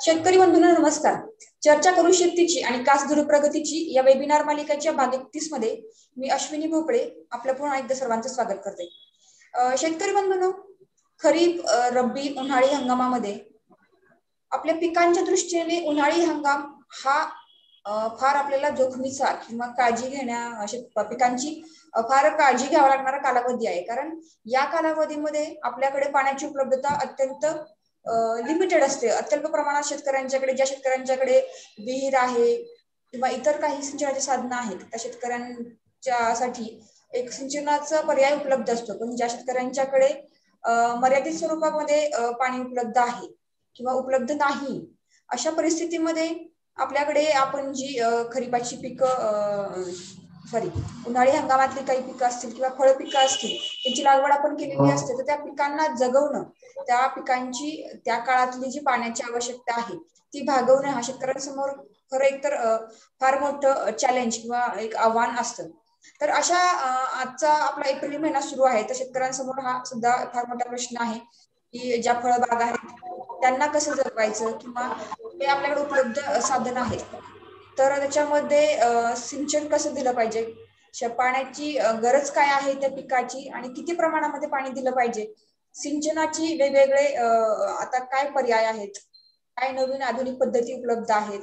शेतकरी बंधूंना नमस्कार. चर्चा करू शेतीची आणि कासधुरू प्रगतीची या वेबिनार मालिकेच्या भाग एकतीसमध्ये मी अश्विनी भोपळे आपलं पुन्हा एकदा सर्वांचं स्वागत करते. शेतकरी बंधूंनो खरीप रब्बी उन्हाळी हंगामामध्ये आपल्या पिकांच्या दृष्टीने उन्हाळी हंगाम हा फार आपल्याला जोखमीचा किंवा काळजी घेण्या पिकांची फार काळजी घ्यावा लागणारा कालावधी आहे. कारण या कालावधीमध्ये आपल्याकडे पाण्याची उपलब्धता अत्यंत लिमिटेड असते. अत्यल्प प्रमाणात शेतकऱ्यांच्याकडे ज्या शेतकऱ्यांच्याकडे विहीर आहे किंवा इतर काही सिंचनाची साधनं आहेत त्या शेतकऱ्यांच्यासाठी एक सिंचनाचा पर्याय उपलब्ध असतो. पण ज्या शेतकऱ्यांच्याकडे मर्यादित स्वरूपामध्ये पाणी उपलब्ध आहे किंवा उपलब्ध नाही अशा परिस्थितीमध्ये आपल्याकडे आपण जी खरीपाची पिकं सॉरी उन्हाळी हंगामातली काही पिकं असतील किंवा फळ पिकं असतील त्यांची लागवड आपण केलेली असते तर त्या पिकांना जगवणं त्या पिकांची त्या काळातली जी पाण्याची आवश्यकता आहे ती भागवणं हा शेतकऱ्यांसमोर खरं एकतर फार मोठं चॅलेंज किंवा एक आव्हान असतं. तर अशा आजचा आपला एप्रिल महिना सुरू आहे तर शेतकऱ्यांसमोर हा सुद्धा फार मोठा प्रश्न आहे की ज्या फळबाग आहेत त्यांना कसं जगवायचं किंवा ते आपल्याकडे उपलब्ध साधन आहेत तर त्याच्यामध्ये सिंचन कसं दिलं पाहिजे? पाण्याची गरज काय आहे त्या पिकाची आणि किती प्रमाणामध्ये पाणी दिलं पाहिजे? सिंचनाची वेगवेगळे आता काय पर्याय आहेत? काय नवीन आधुनिक पद्धती उपलब्ध आहेत?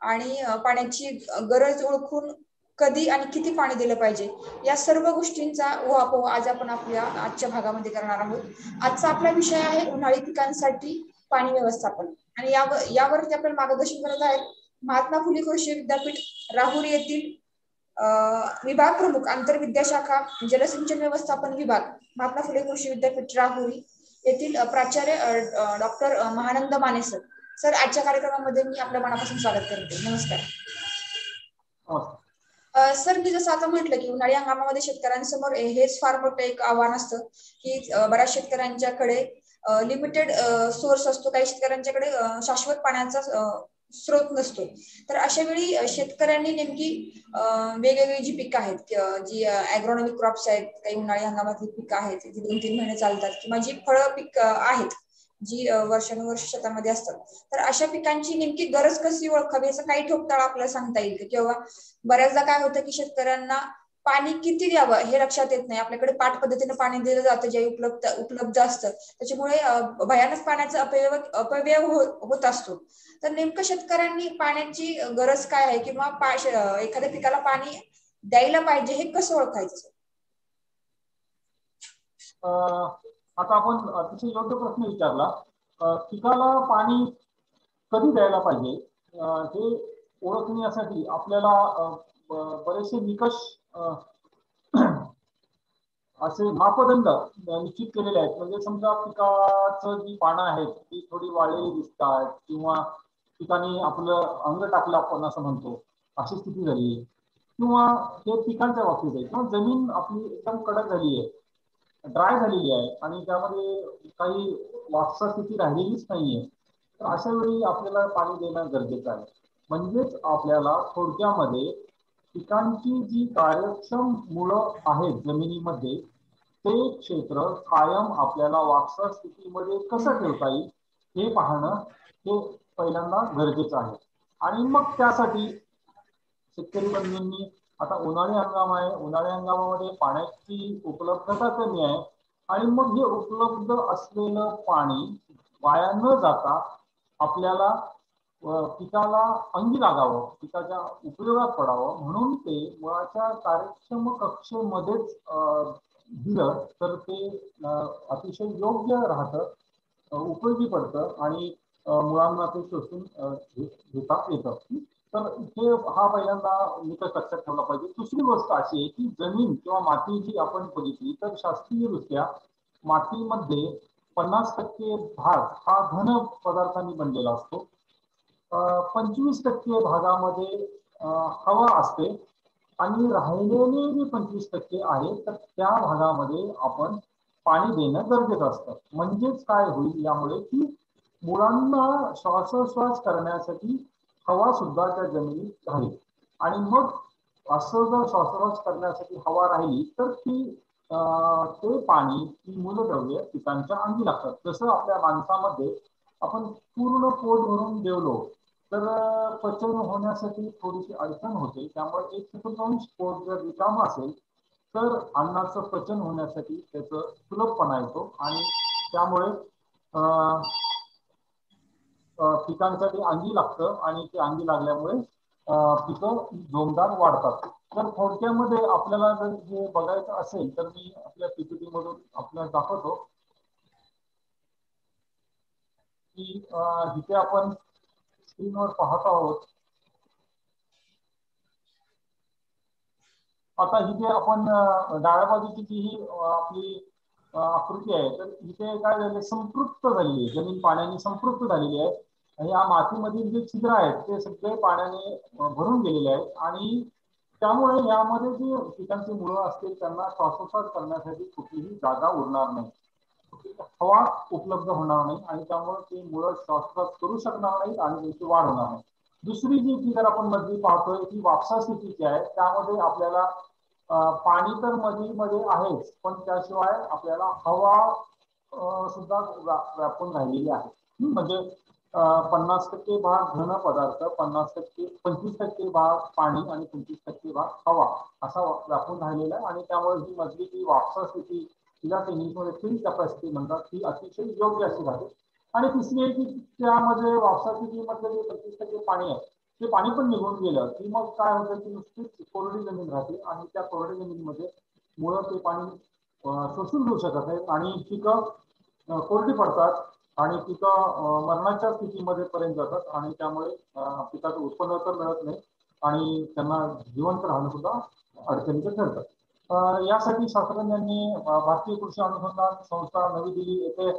आणि पाण्याची गरज ओळखून कधी आणि किती पाणी दिलं पाहिजे? या सर्व गोष्टींचा उहापोह आज आपण आपल्या आजच्या भागामध्ये करणार आहोत. आजचा आपला विषय आहे उन्हाळी पिकांसाठी पाणी व्यवस्थापन. आणि यावर यावरती आपल्याला मार्गदर्शन करत आहेत महात्मा फुले कृषी विद्यापीठ राहुरी येथील विभाग प्रमुख आंतरविद्याशाखा जलसिंचन व्यवस्थापन विभाग महात्मा फुले कृषी विद्यापीठ राहुरी येथील प्राचार्य doctor Mahanand Mane sir sir आजच्या कार्यक्रमामध्ये मी आपल्या मनापासून स्वागत करते. नमस्कार. सर मी जसं आता म्हटलं की उन्हाळी हंगामामध्ये शेतकऱ्यांसमोर हेच फार मोठं एक आव्हान असतं की बऱ्याच शेतकऱ्यांच्याकडे लिमिटेड सोर्स असतो. काही शेतकऱ्यांच्याकडे शाश्वत पाण्याचा स्रोत नसतो. तर अशा वेळी शेतकऱ्यांनी नेमकी वेगवेगळी जी पिकं आहेत जी अॅग्रॉनॉमिक क्रॉप्स आहेत काही उन्हाळी हंगामातली पिकं आहेत जी दोन तीन महिने चालतात किंवा जी फळं पीक आहेत जी वर्षानुवर्ष शेतामध्ये असतात तर अशा पिकांची नेमकी गरज कशी ओळखावी असं काही ठोकताळ आपल्याला सांगता येईल किंवा बऱ्याचदा काय होतं की शेतकऱ्यांना पाणी किती द्यावं हे लक्षात येत नाही. आपल्याकडे पाठ पद्धतीने पाणी दिलं जातं जे उपलब्ध उपलब्ध असतं. त्याच्यामुळे भयानक पाण्याचा अपव्यय अपव्यय हो, होत असतो. तर नेमकं शेतकऱ्यांनी पाण्याची गरज काय आहे किंवा एखाद्या पिकाला पाणी द्यायला पाहिजे हे कसं ओळखायचं? आता आपण अतिशय योग्य प्रश्न विचारला. पिकाला पाणी कधी द्यायला पाहिजे? हे ओळखण्यासाठी आपल्याला बरेचसे निकष असे मापदंड निश्चित केलेले आहेत. म्हणजे समजा पिकाचं जी पानं आहेत ती थोडी वाळलेली दिसतात किंवा पिकाने आपलं अंग टाकलं आपण असं म्हणतो अशी स्थिती झाली. आहे किंवा हे पिकांच्या बाबतीत आहे. किंवा जमीन आपली एकदम कडक झाली आहे ड्राय झालेली आहे आणि त्यामध्ये काही वापसा स्थिती राहिलेलीच नाहीये तर अशा वेळी आपल्याला पाणी देणं गरजेचं आहे. म्हणजेच आपल्याला थोडक्यामध्ये पिकांची जी कार्यक्षम मुळं आहेत जमिनीमध्ये ते क्षेत्र कायम आपल्याला वापसा स्थितीमध्ये कसं ठेवता येईल हे पाहणं हे पहिल्यांदा गरजेचं आहे. आणि मग त्यासाठी शेतकरी बंधूंनी आता उन्हाळी हंगाम आहे उन्हाळी हंगामामध्ये पाण्याची उपलब्धता कमी आहे आणि मग हे उपलब्ध असलेलं पाणी वाया न जाता आपल्याला पिकाला अंगी लागावं पिकाच्या उपयोगात पडावं म्हणून ते मुळाच्या कार्यक्षम कक्षेमध्येच दिलं तर ते अतिशय योग्य राहतं उपयोगी पडतं आणि मुळांना ते शोषून घेता येतं. तर इथे हा पहिल्यांदा निकष लक्षात ठेवला पाहिजे. दुसरी गोष्ट अशी आहे की जमीन किंवा माती जी आपण बघितली तर शास्त्रीयदृष्ट्या मातीमध्ये पन्नास टक्के भाग हा घन पदार्थांनी बनलेला असतो. पंचवीस टक्के भागामध्ये हवा असते आणि राहिलेले जे पंचवीस टक्के आहे तर त्या भागामध्ये आपण पाणी देणं गरजेचं असतं. म्हणजेच काय होईल यामुळे की मुलांना श्वासोश्वास करण्यासाठी हवा सुद्धा त्या जमिनीत राहील. आणि मग असं जर श्वासोश्वास करण्यासाठी हवा राहिली तर ती ते पाणी ती मूलद्रव्य पिकांच्या अंगी लागतात. जसं आपल्या माणसामध्ये आपण पूर्ण पोट भरून जेवलो तर पचन होण्यासाठी थोडीशी अडचण होते. त्यामुळे एक चतुर्थांश पोट जर रिकाम असेल तर अन्नाचं पचन होण्यासाठी त्याचं सुलभपणा येतो. आणि त्यामुळे पिकांसाठी अंगी लागतं आणि ते अंगी लागल्यामुळे पिकं जोमदार वाढतात. तर थोडक्यामध्ये आपल्याला जर हे बघायचं असेल तर मी आपल्या पीपीटी मधून आपल्याला दाखवतो. की इथे आपण स्क्रीनवर पाहत आहोत. आता इथे आपण डाव्या बाजूची जी ही आपली आकृती आहे तर इथे काय झाले संपृक्त झालेली आहे जमीन पाण्याने संपृक्त झालेली आहे. आणि या मातीमधील जे छिद्र आहेत ते सगळे पाण्याने भरून गेलेले आहेत. आणि त्यामुळे यामध्ये जे पिकांची मुळं असतील त्यांना श्वासोश्वास करण्यासाठी कुठलीही जागा उरणार नाही. हवा उपलब्ध होणार नाही आणि त्यामुळे ते मुळं श्वासोच्छ्वास करू शकणार नाहीत आणि त्यांची वाढ होणार नाही. दुसरी जी फिगर आपण मधली पाहतोय ती वापसा स्थितीची आहे. त्यामध्ये आपल्याला पाणी तर मधी मध्ये आहेच पण त्याशिवाय आपल्याला हवा सुद्धा व्यापून राहिलेली आहे. म्हणजे पन्नास टक्के भाग घन पदार्थ पन्नास टक्के पंचवीस टक्के भाग पाणी आणि पंचवीस टक्के भाग हवा असा व्यापून राहिलेला आहे. आणि त्यामुळे ही मधली जी वापसा स्थिती तिला इंग्लिशमध्ये फील्ड कॅपॅसिटी म्हणतात. ती अतिशय योग्य अशी राहते आणि तिसरी आहे की त्यामध्ये वापसा स्थितीमध्ये जे पंचवीस टक्के पाणी आहे ते पाणी पण निघून गेलं. की मग काय होतं की नुसतीच कोरडी जमीन राहते आणि त्या कोरडी जमिनीमध्ये मुळं ते पाणी शोषून घेऊ शकत आहेत आणि पिकं कोरडी पडतात आणि पिकं मरणाच्या स्थितीमध्ये पर्यंत जातात आणि त्यामुळे पिकाचं उत्पन्न तर मिळत नाही आणि त्यांना जिवंत राहणं सुद्धा अडचणीचं ठरतं. यासाठी शास्त्रज्ञांनी भारतीय कृषी अनुसंधान संस्था नवी दिल्ली येथे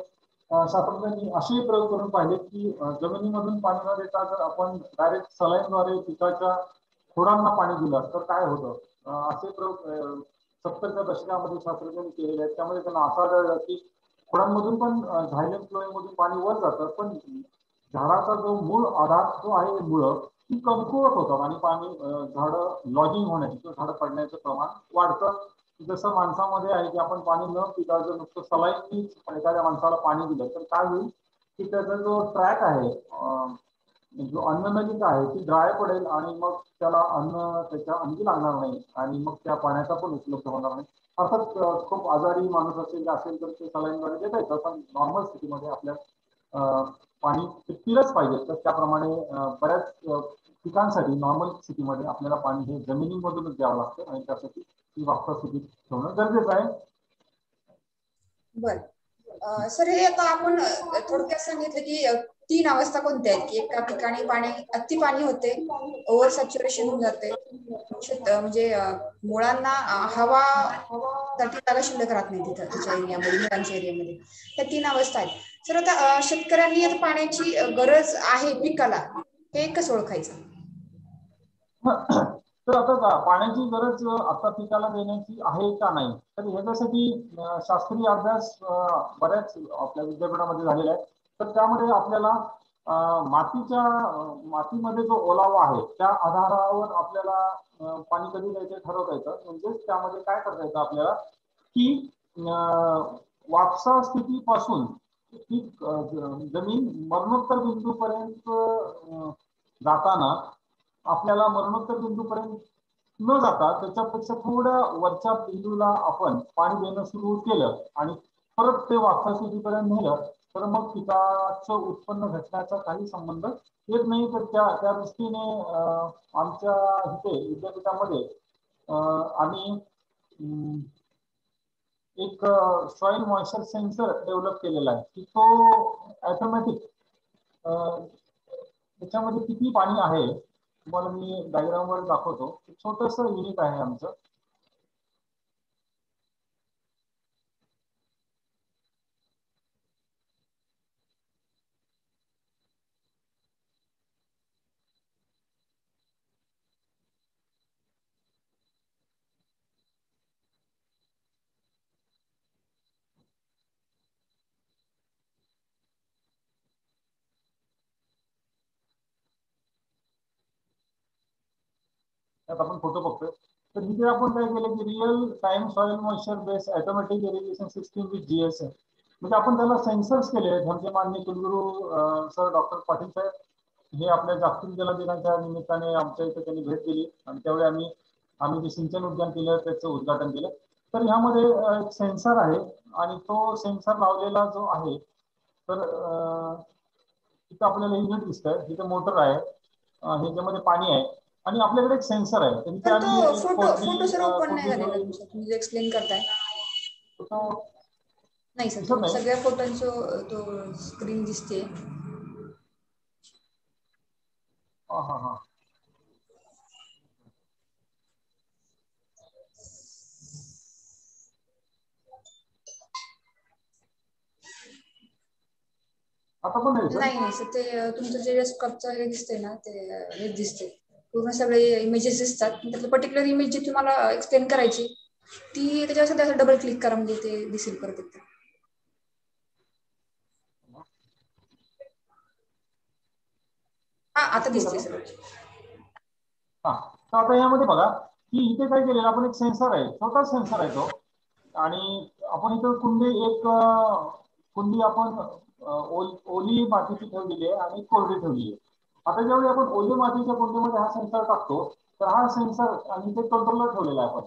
शास्त्रज्ञांनी असे प्रयोग करून पाहिले की जमिनीमधून पाणी न देता जर आपण डायरेक्ट सलाईनद्वारे पिकाच्या खोडांना पाणी दिलं तर काय होतं? असे प्रयोग सत्तरच्या दशकामध्ये शास्त्रज्ञांनी केलेले आहेत. त्यामध्ये त्यांना असा आढळलं की खोडांमधून पण झायलेम फ्लोईमधून पाणी वर जातं पण झाडाचा जो मूळ आधार जो आहे मुळं. ती कमकुवत होतात आणि पाणी झाड लॉजिंग होण्याची किंवा झाडं पडण्याचं प्रमाण वाढतं. जसं माणसामध्ये आहे की आपण पाणी न पिता जर नुसतं सलाईनीच एखाद्या माणसाला पाणी दिलं तर काय होईल? की त्याचा जो ट्रॅक आहे जो अन्ननलिका आहे ती ड्राय पडेल आणि मग त्याला अन्न त्याच्या अंगी लागणार नाही आणि मग त्या पाण्याचा पण उपलब्ध होणार नाही. अर्थात खूप आजारी माणूस असेल असेल तर ते सलाईनद्वारे देता येतं. पण नॉर्मल स्थितीमध्ये आपल्या पाणी पिलंच पाहिजे तर त्याप्रमाणे बऱ्याच पिकांसाठी नॉर्मल स्थितीमध्ये आपल्याला पाणी हे जमिनीमधूनच द्यावं लागतं आणि त्यासाठी ती वापसा स्थितीत ठेवणं गरजेचं आहे. बर. सर हे आता आपण थोडक्यात सांगितलं की तीन अवस्था कोणत्या आहेत? की एका ठिकाणी पाणी अति पाणी होते ओव्हर सॅच्युरेशन होऊन जाते. म्हणजे मुळांना हवा साठी त्याला शिल्लक राहत नाही तिथं त्याच्या एरियामध्ये मुळांच्या एरियामध्ये. त्या तीन अवस्था आहेत. सर आता शेतकऱ्यांनी आता पाण्याची गरज आहे पिकाला. हे कसं ओळखायचं? तर आता पाण्याची गरज आता पिकाला देण्याची आहे का नाही? तर याच्यासाठी शास्त्रीय अभ्यास बऱ्याच आपल्या विद्यापीठामध्ये झालेला आहे. तर त्यामध्ये आपल्याला मातीच्या मातीमध्ये जो ओलावा आहे त्या आधारावर आपल्याला पाणी कधी द्यायचं ठरवता येतं? म्हणजेच त्यामध्ये काय करता येतं आपल्याला? की वापसा स्थितीपासून ती जमीन मरणोत्तर बिंदूपर्यंत जाताना आपल्याला मरणोत्तर बिंदूपर्यंत न जाता त्याच्यापेक्षा थोड्या वरच्या बिंदूला आपण पाणी देणं सुरू केलं आणि परत ते वाफा स्थितीपर्यंत नेलं तर मग पिकाचं उत्पन्न घटण्याचा काही संबंध येत नाही. तर त्या त्या दृष्टीने आमच्या इथे विद्यापीठामध्ये आम्ही एक सॉइल मॉइश्चर सेन्सर डेव्हलप केलेला आहे. की तो ऍटोमॅटिक त्याच्यामध्ये किती पाणी आहे तुम्हाला मी डायग्राम वर दाखवतो. छोटस युनिट आहे आमचं. त्यात आपण फोटो बघतोय. तर तिथे आपण काय केलं की real time soil moisture base automatic irrigation system with GSM म्हणजे आपण त्याला सेन्सर्स केले म्हणजे मान्य कुलगुरू सर डॉक्टर पाटील साहेब हे आपल्या जागतिक जल दिनाच्या निमित्ताने आमच्या इथे त्यांनी भेट दिली. आणि त्यावेळी आम्ही आम्ही जे सिंचन उद्यान केलं त्याचं उद्घाटन केलं. तर ह्यामध्ये एक सेन्सर आहे आणि तो सेन्सर लावलेला जो आहे तर तिथं आपल्याला युनिट दिसतंय. तिथे मोटर आहे. ह्याच्यामध्ये पाणी आहे. आणि आपल्याकडे एक सेन्सर आहे. तो फ़ोटो नाही एक्सप्लेन करताय. नाही सर सगळ्या फोटोंचं तो स्क्रीन दिसते. हा आता पण नाही नाही सर ते तुमचं जे डेस्कटॉपचं हे दिसतंय ना ते दिसते पूर्ण सगळे इमेजेस दिसतात. त्यातलं पर्टिक्युलर इमेज जी तुम्हाला एक्सप्लेन करायची ती त्याच्यावर त्यावर डबल क्लिक करा म्हणजे ते दिसेल परत एकदा. हा आता दिसते सर हा. तर आता यामध्ये बघा की इथे काय केलेलं आपण एक सेन्सर आहे छोटा सेन्सर आहे तो. आणि आपण इथं कुंडी एक कुंडी आपण ओली मातीची ठेवलेली आहे आणि कोरडी ठेवली आहे. आता ज्यावेळी आपण ओली मातीच्या कुंडीमध्ये हा सेन्सर टाकतो तर हा सेन्सर आणि ते कंट्रोलर ठेवलेला आहे आपण.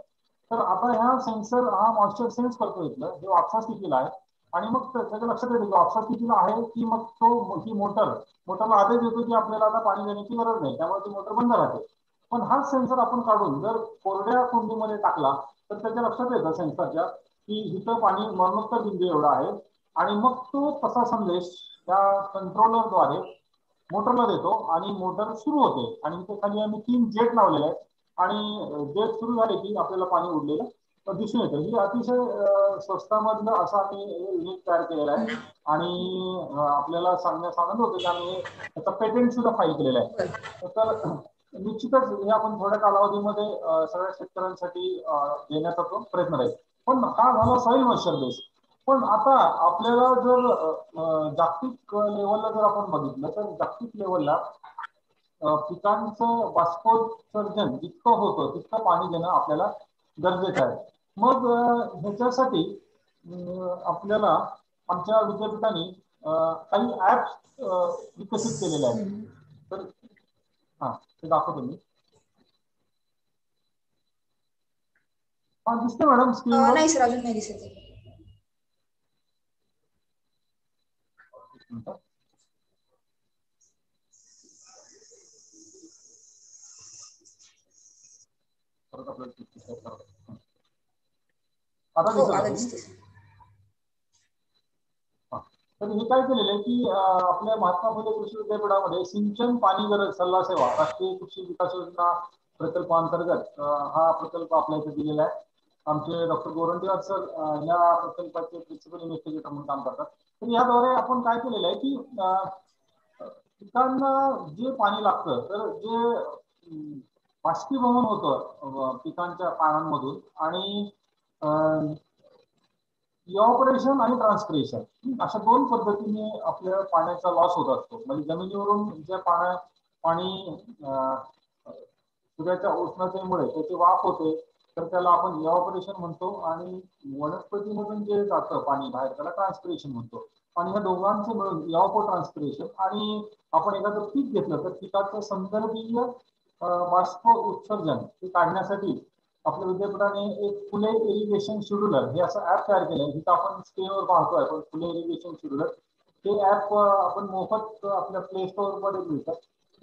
तर आता ह्या सेन्सर हा मॉइश्चर सेन्स करतो इथलं हे वापसा स्थितीला आहे. आणि मग त्याच्या लक्षात येते की वापसा स्थितीला आहे की मग तो ही मोटर मोटरला आदेश देतो की आपल्याला आता पाणी देण्याची गरज नाही त्यामुळे ती मोटर बंद राहते. पण हा सेन्सर आपण काढून जर कोरड्या कुंडीमध्ये टाकला तर त्याच्या लक्षात येतं सेन्सरच्या की इथं पाणी मरणोत्तर बिंदू एवढा आहे. आणि मग तो तसा संदेश? त्या कंट्रोलरद्वारे मोटरला देतो आणि मोटर सुरू होते. आणि इथे खाली आम्ही तीन जेट लावलेले आहेत. आणि जेट सुरू झाले की आपल्याला पाणी उडलेलं दिसून येतं. ही अतिशय स्वस्तामधलं असं आम्ही युनिट तयार केलेलं आहे. आणि आपल्याला सांगण्यास आनंद होतो की आम्ही त्याचा पेटेंट सुद्धा फाईल केलेला आहे. तर निश्चितच हे आपण थोड्या कालावधीमध्ये सगळ्या शेतकऱ्यांसाठी देण्याचा तो प्रयत्न राहील पण हा झाला सॉईल मॉइश्चर बेस. पण आता आपल्याला जर जागतिक लेवलला जर आपण बघितलं तर जागतिक लेवलला पिकांचं बाष्पोत्सर्जन जितकं होतं तितकं पाणी देणं आपल्याला गरजेचं आहे. मग ह्याच्यासाठी आपल्याला आमच्या विद्यापीठाने काही ऍप्स विकसित केलेले आहेत. तर हा ते दाखवतो मी. हा दिसते मॅडम स्क्रीन नाही सर अजून नाही दिसत. आता हो आता तर हे काय केलेलं आहे की आपल्या महात्मा फुले कृषी विद्यापीठामध्ये सिंचन पाणी गरज सल्ला सेवा राष्ट्रीय कृषी विकास योजना प्रकल्पांतर्गत हा प्रकल्प आपल्या इथे दिलेला आहे. आमचे डॉक्टर गोरंटीवार सर या प्रकल्पाचे प्रिन्सिपल इन्व्हेस्टिगेटर म्हणून काम करतात. तर याद्वारे आपण काय केलेलं आहे की पिकांना जे पाणी लागतं तर जे बाष्पीभवन होतं पिकांच्या पानांमधून आणि इव्हॉपरेशन आणि ट्रान्सपिरेशन अशा दोन पद्धतीने आपल्या पाण्याचा लॉस होत असतो. म्हणजे जमिनीवरून ज्या पाण्या पाणी सूर्याच्या उष्णतेमुळे त्याची वाफ होते तर त्याला आपण इव्हॉपरेशन म्हणतो आणि वनस्पतीमधून जे जातं पाणी बाहेर त्याला ट्रान्सपिरेशन म्हणतो. आणि ह्या दोघांचे मिळून इव्हॉपो ट्रान्सपिरेशन आणि आपण एखादं पीक घेतलं तर पिकाचं संदर्भीय बाष्प उत्सर्जन हे काढण्यासाठी आपल्या विद्यापीठाने एक फुले इरिगेशन शेड्युलर हे असं ऍप तयार केलंय. जिथं आपण स्क्रीनवर पाहतोय आपण फुले इरिगेशन शेड्युलर ते ऍप आपण मोफत आपल्या प्ले स्टोअरमध्ये मिळतात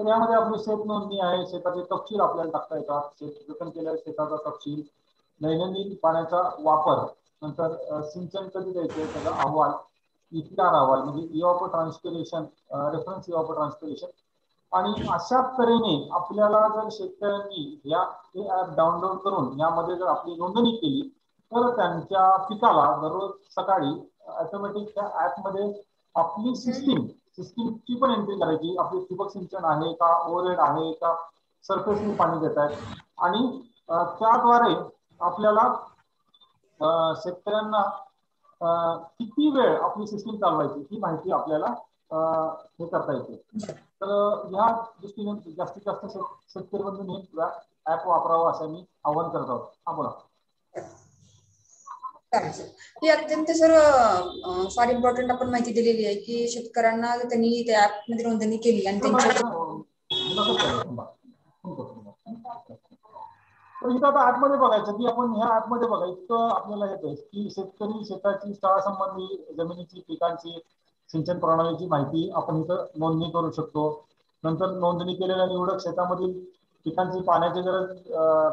तर यामध्ये आपली शेत नोंदणी आहे शेताचे तपशील आपल्याला टाकता येतात. शेत जतन केलेल्या शेताचा तपशील दैनंदिन पाण्याचा वापर नंतर सिंचन कधी द्यायचं त्याचा अहवाल इथला अहवाल म्हणजे evapotranspiration reference evapotranspiration आणि अशा तऱ्हेने आपल्याला जर शेतकऱ्यांनी या हे ऍप डाउनलोड करून यामध्ये जर आपली नोंदणी केली तर त्यांच्या पिकाला दररोज सकाळी ऑटोमॅटिक त्या ऍपमध्ये आपली सिस्टीम सिस्टीमची पण एंट्री करायची. आपली ठिबक सिंचन आहे का ओव्हरहेड आहे का सरफेसनी पाणी देत आहेत आणि त्याद्वारे आपल्याला शेतकऱ्यांना किती वेळ आपली सिस्टीम चालवायची ही माहिती आपल्याला हे करता येते. तर या दृष्टीने जास्तीत जास्त शेतकरी बंधूंनी ऍप वापरावं असं मी आवाहन करत आहोत. हा बोला. ही अत्यंत सर फार इम्पॉर्टंट आपण माहिती दिलेली आहे की शेतकऱ्यांना त्यांनी त्या ऍपमध्ये नोंदणी केली आणि त्यांच्या इथं म्हणजे आता आतमध्ये बघायचं की आपण ह्या आतमध्ये बघायचं आपल्याला येत की शेतकरी शेताची संबंधी जमिनीची पिकांची सिंचन प्रणालीची माहिती आपण इथं नोंदणी करू शकतो. नंतर नोंदणी केलेल्या निवडक शेतामधील पिकांची पाण्याची गरज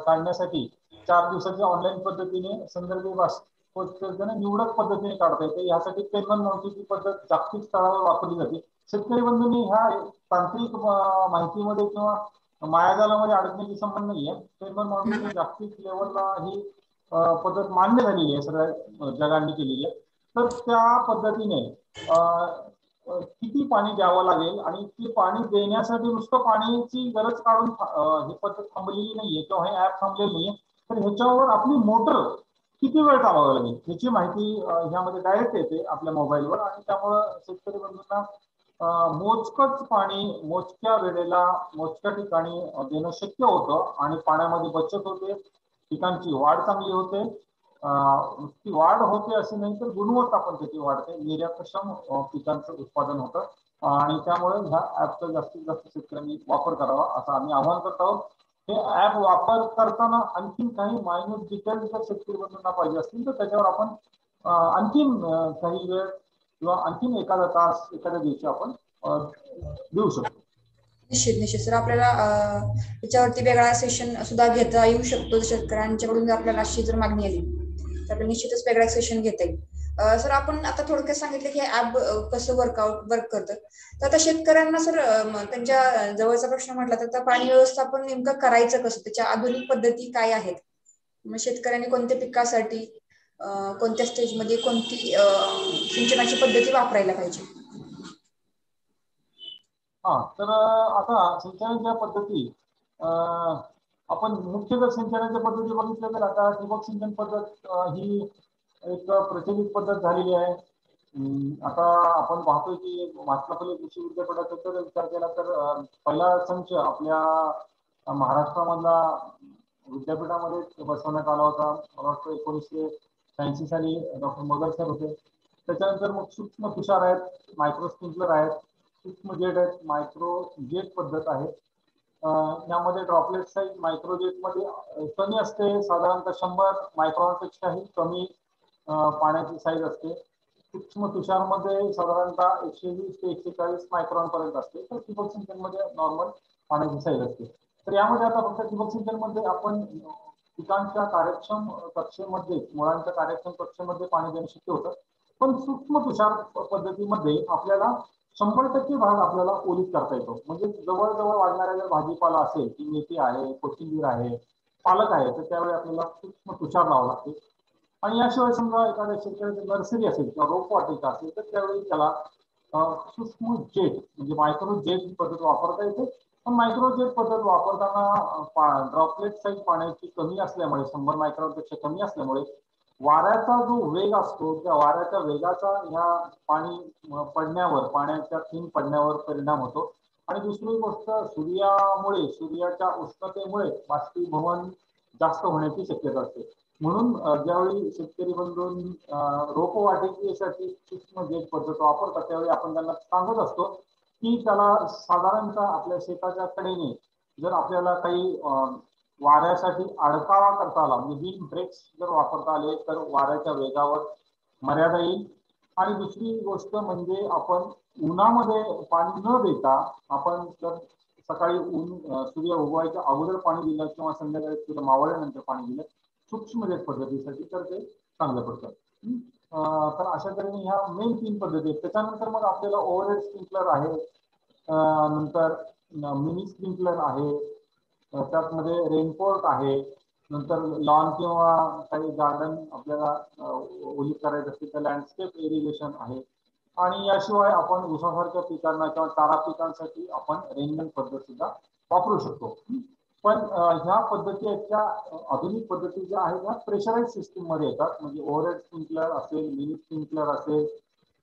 काढण्यासाठी चार दिवसाची ऑनलाईन पद्धतीने संदर्भ निवडक पद्धतीने काढता येते. यासाठी पेमेंट नोंदणीची पद्धत जागतिक स्तरावर वापरली जाते. शेतकरी बंधूंनी ह्या तांत्रिक माहितीमध्ये किंवा मायाजालामध्ये अडकण्याची संबंध नाहीये. पेमेंट नोंदणी जागतिक लेवलला ही पद्धत मान्य झालेली आहे. सगळ्या जगांनी केलेली आहे. तर त्या पद्धतीने किती पाणी द्यावं लागेल आणि ते पाणी देण्यासाठी नुसतं पाण्याची गरज काढून ही पद्धत थांबलेली नाहीये किंवा हे ऍप थांबलेलं नाहीये. तर ह्याच्यावर आपली मोटर किती वेळ चालवावं लागेल? ह्याची माहिती ह्यामध्ये डायरेक्ट येते आपल्या मोबाईलवर आणि त्यामुळं शेतकरी बंधूंना मोजकच पाणी मोजक्या वेळेला मोजक्या ठिकाणी देणं शक्य होतं आणि पाण्यामध्ये बचत होते पिकांची वाढ चांगली होते. ती वाढ होते अशी नाही तर गुणवत्ता पण त्याची वाढते. निर्यातक्षम पिकांचं उत्पादन होतं. आणि त्यामुळे ह्या ऍपचा जास्तीत जास्त शेतकऱ्यांनी वापर करावा असं आम्ही आवाहन करत आहोत. हे ऍप वापर करताना आणखीन काही मायनस डिटेल्स जर शेतकरी पाहिजे असतील तर त्याच्यावर आपण आणखीन काही वेळ किंवा आणखीन एखादा तास एखाद्या दिवशी आपण देऊ शकतो. निश्चित निश्चित. सर आपल्याला त्याच्यावरती वेगळा सेशन सुद्धा घेता येऊ शकतो शेतकऱ्यांच्याकडून जर आपल्याला अशी जर मागणी आली तर आपल्याला निश्चितच वेगळा सेशन घेता येईल. सर आपण आता थोडक्यात सांगितलं की ऍप कसं वर्कआउट वर्क करतं तर आता शेतकऱ्यांना सर त्यांच्या जवळचा प्रश्न म्हटला तर पाणी व्यवस्थापन नेमकं करायचं कसं? त्याच्या आधुनिक पद्धती काय आहेत? मग शेतकऱ्यांनी कोणत्या पिकासाठी कोणत्या स्टेजमध्ये कोणती सिंचनाची पद्धती वापरायला पाहिजे? हा तर आता सिंचनाच्या पद्धती आपण मुख्य जर सिंचनाच्या पद्धती बघितल्या तर आता ठिबक सिंचन पद्धत ही एक प्रचलित पद्धत झालेली आहे. आता आपण पाहतोय की महात्मा फुले कृषी विद्यापीठाचा जर विचार केला तर पहिला संच आपल्या महाराष्ट्रामधला विद्यापीठामध्ये बसवण्यात आला होता. मला वाटतं एकोणीसशे शहाऐंशी साली डॉक्टर मगर सर होते. त्याच्यानंतर मग सूक्ष्म तुषार आहेत मायक्रो स्प्रिंकलर आहेत सूक्ष्म जेट आहेत मायक्रो जेट पद्धत आहे. यामध्ये ड्रॉपलेट साईज मायक्रोजेटमध्ये कमी असते साधारणतः शंभर मायक्रॉनपेक्षाही कमी पाण्याची साईज असते. सूक्ष्म तुषारमध्ये साधारणतः एकशे वीस ते एकशे चाळीस मायक्रॉन पर्यंत असते. तर ठिबक सिंचनमध्ये नॉर्मल पाण्याची साईज असते. तर यामध्ये आता फक्त ठिबक सिंचनमध्ये आपण पिकांच्या कार्यक्षम कक्षेमध्ये मुळांच्या कार्यक्षम कक्षेमध्ये पाणी देणं शक्य होतं. पण सूक्ष्म तुषार पद्धतीमध्ये आपल्याला शंभर टक्के भाग आपल्याला ओलीत करता येतो. म्हणजे जवळजवळ वाढणाऱ्या जर भाजीपाला असेल की मेथी आहे कोथिंबीर आहे पालक आहे तर त्यावेळी आपल्याला सूक्ष्म तुषार लावावं लागते. आणि याशिवाय समजा एखाद्या शेतकऱ्याची नर्सरी असेल किंवा रोपवाटिका असेल तर त्यावेळी त्याला सूक्ष्म जेट म्हणजे मायक्रो जेट पद्धत वापरता येते. पण मायक्रो जेट पद्धत वापरताना ड्रॉपलेट साईज पाण्याची कमी असल्यामुळे शंभर मायक्रॉनपेक्षा कमी असल्यामुळे वाऱ्याचा जो वेग असतो त्या वाऱ्याच्या वेगाचा ह्या पाणी पडण्यावर पाण्याच्या थीम पडण्यावर परिणाम होतो. आणि दुसरी गोष्ट सूर्यामुळे सूर्याच्या उष्णतेमुळे बाष्पीभवन जास्त होण्याची शक्यता असते. म्हणून ज्यावेळी शेतकरी बंधून रोपवाटिकेसाठी सूक्ष्म जे पद्धत वापरतात त्यावेळी आपण त्यांना सांगत असतो की त्याला साधारणतः आपल्या शेताच्या कडेने जर आपल्याला काही वाऱ्यासाठी अडकावा करता आला म्हणजे विंड ब्रेक्स जर वापरता आले तर वाऱ्याच्या वेगावर मर्यादा येईल. आणि दुसरी गोष्ट म्हणजे आपण उन्हामध्ये पाणी न देता आपण जर सकाळी ऊन सूर्य उगवायच्या अगोदर पाणी दिलं किंवा संध्याकाळी सूर्य मावळल्यानंतर पाणी दिलं सूक्ष्म जेट पद्धतीसाठी तर ते चांगलं पडतं. तर अशा तऱ्हेने ह्या मेन तीन पद्धती आहेत. त्याच्यानंतर मग आपल्याला ओव्हरहेड स्प्रिंकलर आहे. नंतर मिनी स्प्रिंकलर आहे. त्यातमध्ये रेनफोर्ट आहे. नंतर लॉन किंवा काही गार्डन आपल्याला ओली करायचं असेल तर लँडस्केप इरिगेशन आहे. आणि याशिवाय आपण उसासारख्या पिकांना किंवा चारा पिकांसाठी आपण रेनगन पद्धत सुद्धा वापरू शकतो. पण ह्या पद्धती त्या आधुनिक पद्धती ज्या आहेत ह्या प्रेशराईज सिस्टीममध्ये येतात. म्हणजे ओव्हरहेड स्प्रिंकलर असेल मिनी स्प्रिंकलर असेल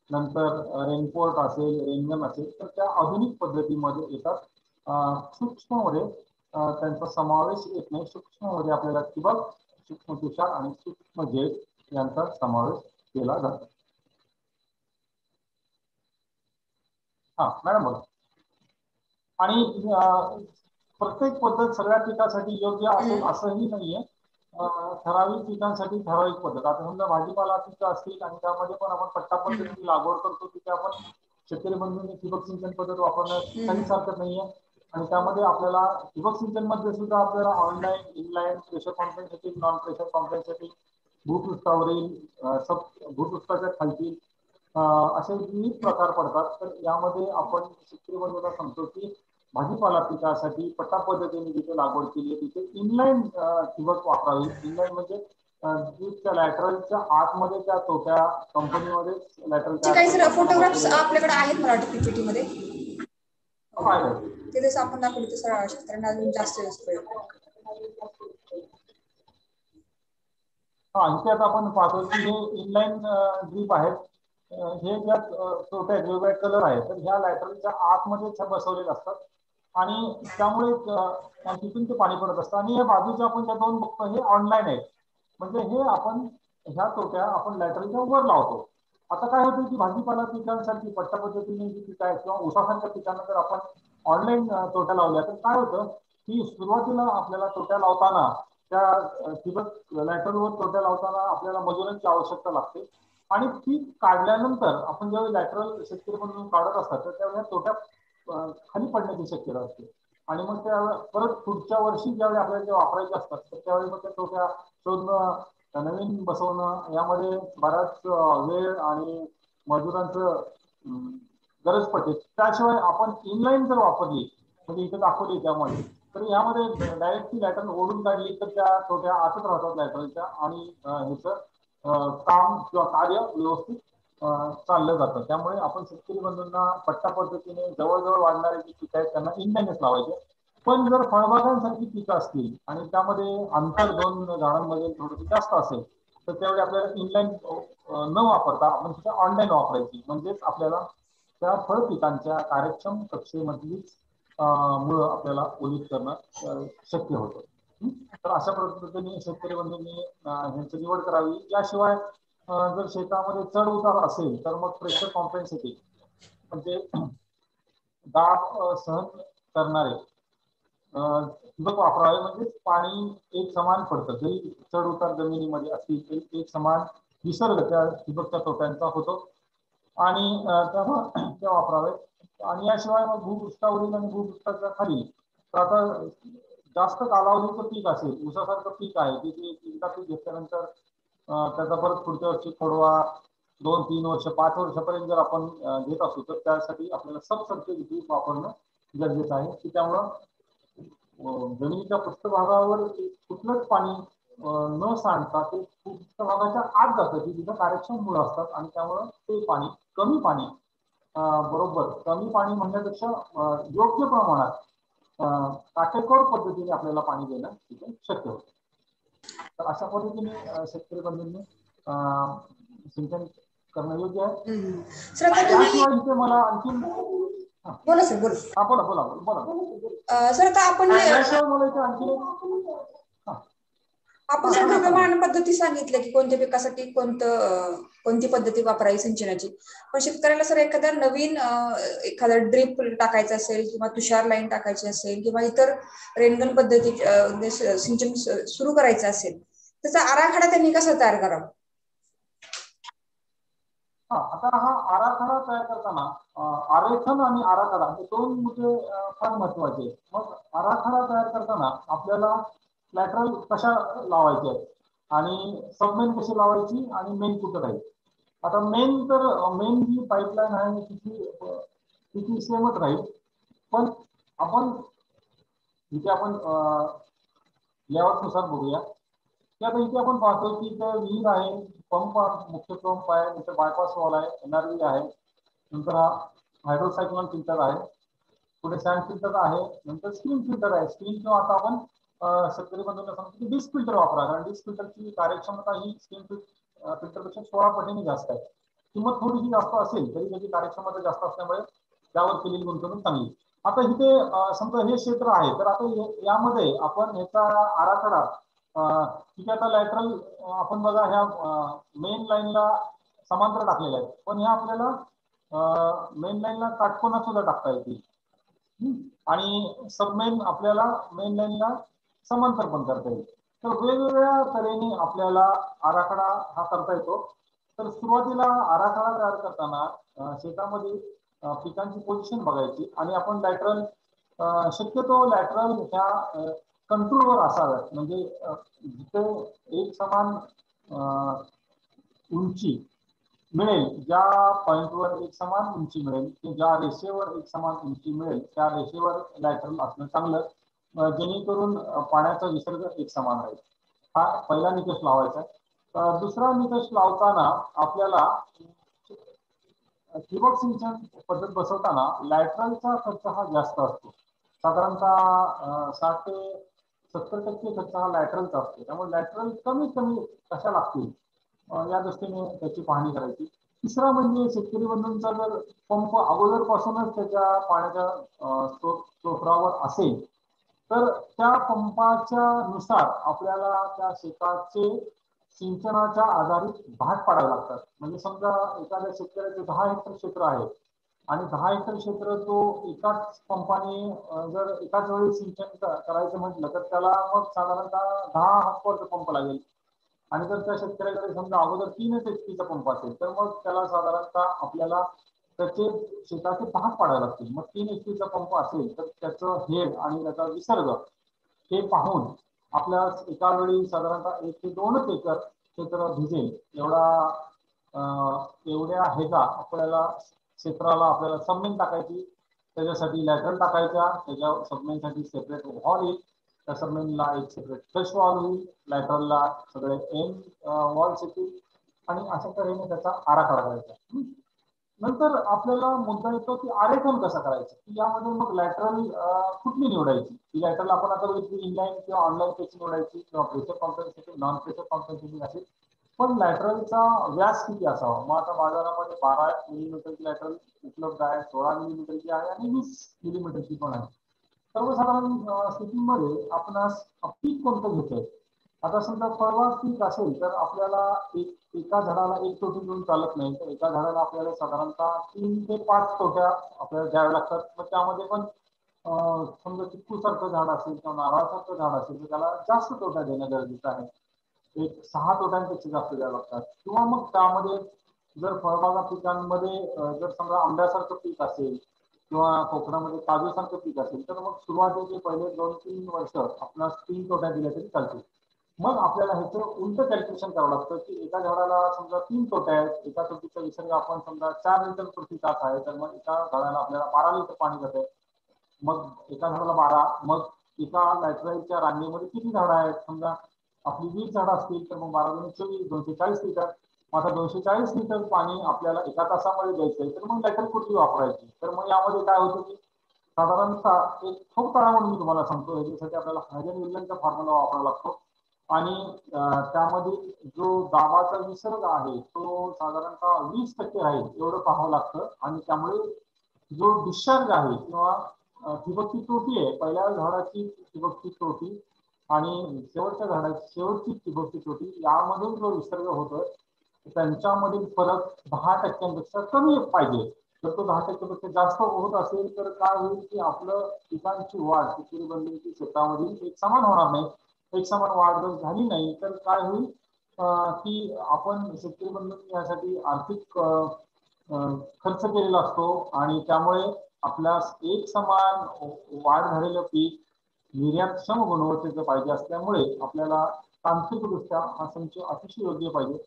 नंतर रेनपोर्ट असेल रेनगन असेल तर त्या आधुनिक पद्धतीमध्ये येतात. सूक्ष्ममध्ये त्यांचा समावेश येत नाही. सूक्ष्ममध्ये आपल्याला ठिबक सूक्ष्म तुषार आणि सूक्ष्म जेट यांचा समावेश केला जातो. हा मॅडम बघा. आणि प्रत्येक पद्धत सगळ्या पिकासाठी योग्य असेल असंही नाहीये. ठराविक पिकांसाठी ठराविक पद्धत. आता समजा भाजीपाला पिकं असतील आणि त्यामध्ये पण आपण पट्टा पद्धतीने लागवड करतो तिथे आपण शेतकरी बंधूंनी ठिबक सिंचन पद्धत वापरण्यात काहीच हरकत नाहीये. आणि त्यामध्ये आपल्याला ठिबक सिंचनमध्ये सुद्धा आपल्याला ऑनलाईन इनलाईन प्रेशर कॉम्प्लेनसाठी नॉन प्रेशर कॉम्प्लेनसाठी भूपृष्ठावरील सब भूपृष्ठाच्या खालची असे विविध प्रकार पडतात. तर यामध्ये आपण शेतकरी बंधूंना सांगतो की भाजीपाला पिकासाठी पट्टा पद्धतीने जिथे लागवड केली आहे तिथे इनलाईन ठिबक वापरावी. इनलाईन म्हणजे त्या लॅटरलच्या आतमध्ये त्या तोट्या कंपनीमध्ये लॅटरलच्या काही फोटोग्राफ्स आपल्याकडे आहेत मराठी पीपीटी मध्ये? ते जसं आपण दाखवलं तसं शेतकऱ्यांना अजून जास्त हा इथे आता आपण पाहतो की हे इनलाईन ड्रीप आहेत. हे ज्या तोट्या वेगवेगळे कलर आहेत तर ह्या लॅटरलच्या आतमध्ये बसवलेले असतात. आणि त्यामुळे तिथून ते पाणी पडत असतं. आणि या बाजूच्या आपण ज्या दोन बघतो हे ऑनलाईन आहेत म्हणजे हे आपण ह्या तोट्या आपण लॅटरीच्या वर लावतो. आता काय होतं की भाजीपाला पिकांसाठी पट्टा पद्धतीने जी पिकं आहेत किंवा उसासारख्या पिकांना जर आपण ऑनलाईन तोट्या लावल्या तर काय होतं की सुरुवातीला आपल्याला तोट्या लावताना त्या ठिबक लॅटरवर तोट्या लावताना आपल्याला मजुरांची आवश्यकता लागते. आणि पीक काढल्यानंतर आपण ज्यावेळी लॅटरल शेतकरी म्हणून काढत असतात तर त्यावेळेला तोट्या खाली पडण्याची शक्यता असते. आणि मग त्या परत पुढच्या वर्षी ज्यावेळी आपल्याला त्या वापरायचे असतात तर त्यावेळी मग त्या तोट्या शोधणं नवीन बसवणं यामध्ये बराच वेळ आणि मजुरांचं गरज पडते. त्याशिवाय आपण इनलाईन जर वापरली म्हणजे इथे दाखवली त्यामध्ये तर यामध्ये डायरेक्ट ती लॅटर ओढून काढली तर त्या छोट्या आतच राहतात लॅटरच्या आणि ह्याचं काम किंवा कार्य व्यवस्थित चाललं जातं. त्यामुळे आपण शेतकरी बंधूंना पट्टा पद्धतीने जवळजवळ वाढणारे जी पिकं आहेत त्यांना इनलाईनच लावायचे. पण जर फळबागांसारखी पिकं असतील आणि त्यामध्ये अंतर दोन झाडांमध्ये थोडस जास्त असेल तर त्यावेळी आपल्याला इनलाईन न वापरता आपण सुद्धा ऑनलाईन वापरायची. म्हणजेच आपल्याला त्या फळ पिकांच्या कार्यक्षम कक्षेमधलीच मुळं आपल्याला ओलित करणं शक्य होतं. तर अशा पद्धतीने शेतकरी बंधूंनी ह्यांची निवड करावी. याशिवाय जर शेतामध्ये चढ उतार असेल तर मग प्रेशर कॉम्पेन्सिटी म्हणजे दाब सहन करणारे ठिबक वापरावे म्हणजे पाणी एक समान पडतं. जरी चढ उतार जमिनीमध्ये असतील तरी एक समान विसर्ग त्या ठिबकच्या तोट्यांचा होतो. आणि त्यामुळे त्या वापरावे. आणि याशिवाय मग भूपृष्ठावरील आणि भूपृष्ठाच्या खाली तर आता जास्त कालावधीचं पीक असेल ऊसासारखं पीक आहे की ते एकदा पीक घेतल्यानंतर त्याचा परत पुढच्या वर्षी खोडवा दोन तीन वर्ष पाच वर्षापर्यंत जर आपण घेत असू तर त्यासाठी आपल्याला सबसर्फेस ड्रीप वापरणं गरजेचं आहे. की त्यामुळं जमिनीच्या पृष्ठभागावर कुठलंच पाणी न सांडता ते पृष्ठभागाच्या आत जातं की तिथं कार्यक्षम मुळं असतात. आणि त्यामुळं ते पाणी कमी पाणी बरोबर कमी पाणी म्हणण्यापेक्षा योग्य प्रमाणात काटेकोर पद्धतीने आपल्याला पाणी देणं तिथे शक्य होतं. तर अशा पद्धतीने शेतकरी बंधूंनी सिंचन करणं योग्य आहे. मला आणखी बोला सर बोला. बोला बोला बोला. सर आता आपण आणखी आपण सगळं पद्धती सांगितलं की कोणत्या पिकासाठी कोणतं कोणती पद्धती वापरावी सिंचनाची. पण शेतकऱ्याला सर एखादा नवीन एखादा ड्रिप टाकायचा असेल किंवा तुषार लाईन टाकायची असेल किंवा इतर रेनगन पद्धती म्हणजे सिंचन सुरू करायचं असेल त्याचा आराखडा त्यांनी कसा तयार करावा? हा आता हा आराखडा तयार करताना आरेखन आणि आराखडा हे दोन मुद्दे फार महत्त्वाचे मग आराखडा तयार करताना आपल्याला लॅटरल कशा लावायच्या आणि सबमेन कशी लावायची आणि मेन कुठं राहील? आता मेन तर मेन जी पाईपलाईन आहे तिची तिची सेमच राहील. पण आपण इथे आपण लेआउटनुसार बघूया. की आता इथे आपण पाहतो की इथं विहीर आहे पंप मुख्य पंप आहे नंतर बायपास वॉल आहे एनआरव्ही आहे नंतर हा हायड्रोसायक्लॉन फिल्टर आहे पुढे सॅन्ड फिल्टर आहे नंतर स्क्रीन फिल्टर आहे. स्क्रीन किंवा आता आपण शेतकरी बंधूंना सांगतो की डिस्क फिल्टर वापरा कारण डिस्क फिल्टरची कार्यक्षमता ही स्क्रीन फिल्टरपेक्षा सोळा पटीने जास्त आहे. किंमत थोडीशी जास्त असेल तरी त्याची कार्यक्षमता जास्त असल्यामुळे त्यावर केलेली गुंतवणूक चांगली. आता इथे समजा हे क्षेत्र आहे तर आता यामध्ये आपण ह्याचा आराखडा ठीक आहे आता लॅटरल आपण बघा ह्या मेन लाईनला समांतर टाकलेल्या आहेत पण ह्या आपल्याला मेन लाईनला काटकोना सुद्धा टाकता येतील. आणि सबमेन आपल्याला मेन लाईनला समांतर पण करता येईल. तर वेगवेगळ्या तऱ्हेने आपल्याला आराखडा हा करता येतो. तर सुरुवातीला आराखडा तयार करताना शेतामध्ये पिकांची पोझिशन बघायची आणि आपण लॅटरल शक्यतो लॅटरल ह्या कंट्रोलवर असाव्यात. म्हणजे जिथे एक समान उंची मिळेल ज्या पॉईंटवर एक समान उंची मिळेल ज्या रेषेवर एक समान उंची मिळेल त्या रेषेवर लॅटरल असणं चांगलं. जेणेकरून पाण्याचा विसर्ग एक समान राहील. हा पहिला निकष लावायचा दुसरा निकष लावताना आपल्याला ठिबक सिंचन पद्धत बसवताना लॅटरलचा खर्च हा जास्त असतो. साधारणतः साठ ते सत्तर टक्के खर्च हा लॅटरलचा असतो. त्यामुळे लॅटरल कमीत कमी कशा लागतील? या दृष्टीने त्याची पाहणी करायची. तिसरा म्हणजे शेतकरी बंधूंचा जर पंप अगोदरपासूनच त्याच्या पाण्याच्या स्तोत्रावर असेल तर त्या पंपाच्या नुसार आपल्याला त्या शेताचे सिंचनाच्या आधारित भाग पाडावे लागतात. म्हणजे समजा एखाद्या शेतकऱ्याचे दहा हेक्टर क्षेत्र आहे आणि दहा एकर क्षेत्र तो एकाच पंपाने जर एकाच वेळी सिंचन करायचं म्हटलं तर त्याला मग साधारणतः दहा हॉपवरचा पंप लागेल. आणि जर त्या शेतकऱ्याकडे समजा अगोदर तीनच एच पीचा पंप असेल तर मग त्याला साधारणतः आपल्याला त्याचे शेताचे भाग पाडावे लागतील. मग तीन एच पीचा पंप असेल तर त्याचं हेड आणि त्याचा विसर्ग हे पाहून आपल्या एका वेळी साधारणतः एक ते दोनच एकर क्षेत्र भिजेल. एवढा एवढ्या ह्याचा आपल्याला क्षेत्राला आपल्याला सबमेन टाकायची. त्याच्यासाठी लॅटरल टाकायच्या त्याच्या सबमेनसाठी सेपरेट हॉल येईल. त्या सबमेनला एक सेपरेट फ्रेश वॉल होईल. लॅटरलला सगळे एन वॉल्स येतील. आणि अशा तऱ्हेने त्याचा आराखडा करायचा. नंतर आपल्याला मुद्दा येतो की आरेखन कसं करायचं? की यामध्ये मग लॅटरल कुठली निवडायची? की लॅटरल आपण आता बघितली इनलाईन किंवा ऑनलाईन पेची निवडायची किंवा pressure compensating non pressure compensating असेल. पण लॅटरलचा व्यास किती असावा? मग आता बाजारामध्ये बारा मिलीमीटरची लॅटरल उपलब्ध आहे सोळा मिलीमीटरची आहे आणि वीस मिलीमीटरची पण आहे. सर्वसाधारण स्थितीमध्ये आपणास पीक कोणतं घेतोय आता समजा परवा पीक असेल तर आपल्याला एक एका झाडाला एक तोटी घेऊन चालत नाही तर एका झाडाला आपल्याला साधारणतः तीन ते पाच तोट्या आपल्याला द्याव्या लागतात. मग त्यामध्ये पण समजा चिक्कूसारखं झाड असेल किंवा नारळासारखं झाड असेल तर त्याला जास्त तोट्या देणं गरजेचं आहे. एक सहा तोट्यांपेक्षा जास्त द्यावं लागतात. किंवा मग त्यामध्ये जर फळबागा पिकांमध्ये जर समजा आंब्यासारखं पीक असेल किंवा कोकणामध्ये काजूसारखं पीक असेल तर मग सुरुवातीचे पहिले दोन तीन वर्ष आपल्याला तीन तोट्या दिल्या तरी चालतील. मग आपल्याला ह्याचं उलट कॅल्क्युलेशन करावं लागतं की एका झाडाला समजा तीन तोट्या आहेत एका तोटीचा विसर्ग आपण समजा चार लिटर प्रति तास आहे तर मग एका झाडाला आपल्याला बारा लिटर पाणी जाते. मग एका झाडाला बारा मग एका लॅटराईटच्या रांगेमध्ये किती झाडं आहेत? समजा आपली वीस झाडं असतील तर मग बारा दोन चोवीस दोनशे चाळीस लिटर. आता दोनशे चाळीस लिटर पाणी आपल्याला एका तासामध्ये द्यायचंय तर मग लॅटर कुठली वापरायची? तर मग यामध्ये काय होतं की साधारणतः एक ठोक तळावर मी तुम्हाला सांगतो याच्यासाठी आपल्याला हायजन विल्यनचा फॉर्म्युला वापरावा लागतो. आणि त्यामध्ये जो दाबाचा विसर्ग आहे तो साधारणतः वीस टक्के राहील एवढं पाहावं लागतं. आणि त्यामुळे जो डिस्चार्ज आहे किंवा ठिबकची तोटी आहे पहिल्या झाडाची ठिबकची तोटी आणि शेवटच्या झाडाची शेवटची ठिबकची तोटी यामधून जो विसर्ग होतो त्यांच्यामधील फरक दहा टक्क्यांपेक्षा कमी पाहिजे. जर तो दहा टक्क्यापेक्षा जास्त होत असेल तर काय होईल की आपलं पिकांची वाढ शेतकरी बंधूंची शेतामधील एक समान होणार नाही. एक समान वाढ झाली नाही तर काय होईल? की आपण शेतकरी बंधूंनी यासाठी आर्थिक खर्च केलेला असतो आणि त्यामुळे आपल्या एक समान वाढ झालेलं पीक निर्यातक्षम गुणवत्तेचं पाहिजे असल्यामुळे आपल्याला तांत्रिकदृष्ट्या हा संच अतिशय योग्य पाहिजे.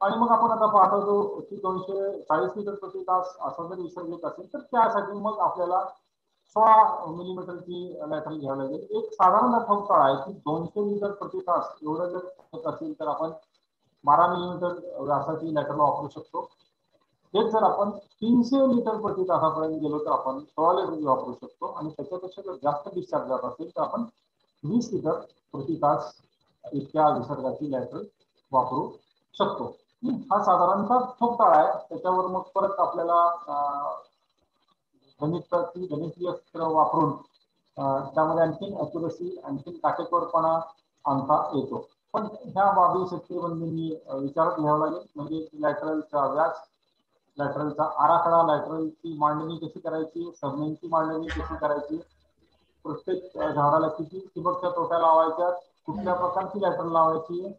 आणि मग आपण आता पाहतो की दोनशे चाळीस लिटर प्रति तास असा जर विसर्ग असेल तर त्यासाठी मग आपल्याला सोळा मिलीमीटरची लॅटरल घ्यावी लागेल. एक साधारण ठोकताळ आहे की दोनशे लिटर प्रति तास एवढं जर होत असेल तर आपण बारा मिलीमीटर व्यासाची लॅटरल वापरू शकतो. तेच जर आपण तीनशे लिटर प्रति तासापर्यंत गेलो तर आपण सोळा लिटर वापरू शकतो आणि त्याच्यापेक्षा जर जास्त डिस्चार्ज जात असेल तर आपण वीस लिटर प्रति तास इतक्या विसर्गाची लॅटरल वापरू शकतो. हा साधारणतः ठोकताळ आहे. त्याच्यावर मग परत आपल्याला गणिताची गणितीय सूत्र वापरून त्यामध्ये आणखीन अॅक्युरसी आणखीन काटेकोरपणा आणता येतो. पण ह्या बाबी शेतकरी विचारात घ्यावं लागेल. म्हणजे लॅटरलचा व्याज लॅटरलचा आराखडा लॅटरलची मांडणी कशी करायची सबमेनची मांडणी कशी करायची प्रत्येक झाडाला किती ठिबकच्या तोट्या लावायच्या कुठल्या प्रकारची लॅटर लावायची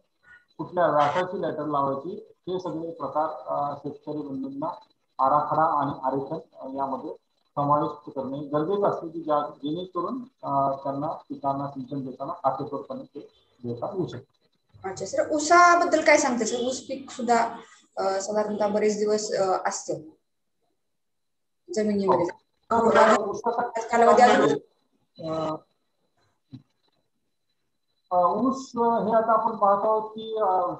कुठल्या व्यासाची लॅटर लावायची हे सगळे प्रकार शेतकरी बंधूंना आराखडा आणि आरेखन यामध्ये समाविष्ट करणे गरजेचं असते की ज्या जेणेकरून त्यांना पिकांना सिंचन देताना काटेकोरपणे ते देता येऊ शकते. अच्छा सर ऊसाबद्दल काय सांगते सर ऊस पीक सुद्धा साधारणतः बरेच दिवस असत. जमिनीमध्ये कालावधी ऊस हे आता आपण पाहतो आहोत की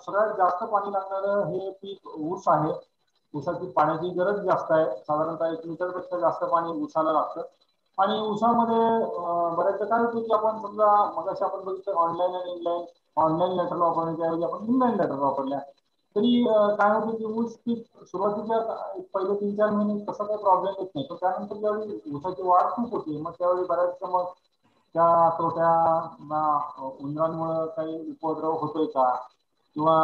सगळ्यात जास्त पाणी लागणारं हे पीक ऊस आहे. ऊसाची पाण्याची गरज जास्त आहे. साधारणतः एक पेक्षा जास्त पाणी ऊसाला लागतं. आणि ऊसामध्ये बऱ्याचदा काय होतं की आपण समजा मगाशी आपण बघितलं ऑनलाईन आणि इनलाईन ऑनलाईन लेटर वापरण्याच्याऐवजी आपण इनलाईन लेटर वापरल्या. तरी काय होतं की ऊस पीक सुरुवातीच्या पहिले तीन चार महिने तसा काही प्रॉब्लेम येत नाही. पण त्यानंतर ज्यावेळी ऊसाची वाढ खूप होती मग त्यावेळी बऱ्याचशा मग त्या तोट्या उंदरांमुळे काही उपद्रव होतोय का? किंवा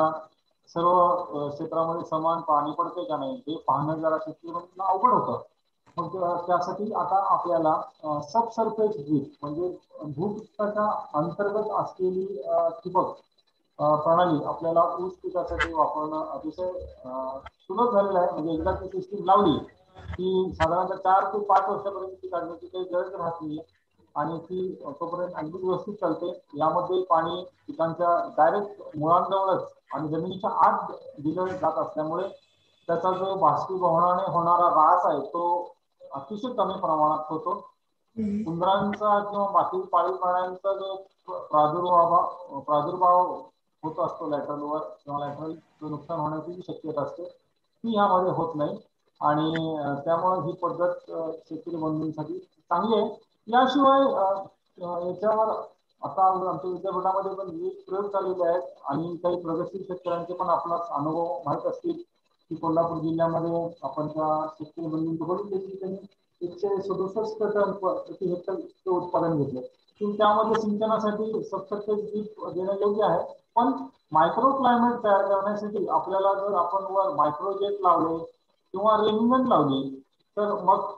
सर्व क्षेत्रामध्ये समान पाणी पडते का नाही हे पाहणं जरा शेतकऱ्यांना अवघड होतं. मग त्यासाठी आता आपल्याला सब सरफेस ड्रीप म्हणजे भूपृष्ठाच्या अंतर्गत असलेली ठिबक प्रणाली आपल्याला ऊस पिकासाठी वापरणं अतिशय सुलभ झालेलं आहे. म्हणजे एकदा ती सिस्टीम लावली की साधारणतः चार ते पाच वर्षापर्यंत ती काढण्याची काही गरज राहत नाही आणि ती तोपर्यंत अगदी व्यवस्थित चालते. यामध्ये पाणी पिकांच्या डायरेक्ट मुळांजवळच आणि जमिनीच्या आत दिलं जात असल्यामुळे त्याचा जो बाष्पीभवनाने होणारा रास आहे तो अतिशय कमी प्रमाणात होतो. उंदरांचा किंवा बाकी पाळीव प्राण्यांचा जो प्रादुर्भाव प्रादुर्भाव होत असतो लॅटरलवर किंवा लॅटरल नुकसान होण्याची शक्यता असते ती यामध्ये होत नाही. आणि त्यामुळे ही पद्धत शेतकरी बंधूंसाठी चांगली आहे. याशिवाय याच्यावर आता आमच्या विद्यापीठामध्ये पण विविध प्रयोग चाललेले आहेत आणि काही प्रगतशील शेतकऱ्यांचे पण आपला अनुभव माहीत असतील की कोल्हापूर जिल्ह्यामध्ये आपण त्या शेतकरी बंधूंचं बघितले की त्यांनी एकशे सदुसष्ट टन प्रति हेक्टर उत्पादन घेतलं. त्यामध्ये सिंचनासाठी सबसर्फेस ड्रीप देणं योग्य आहे. पण मायक्रो क्लायमेट तयार करण्यासाठी आपल्याला जर आपण वर मायक्रोजेट लावले किंवा रेनगन लावली तर मग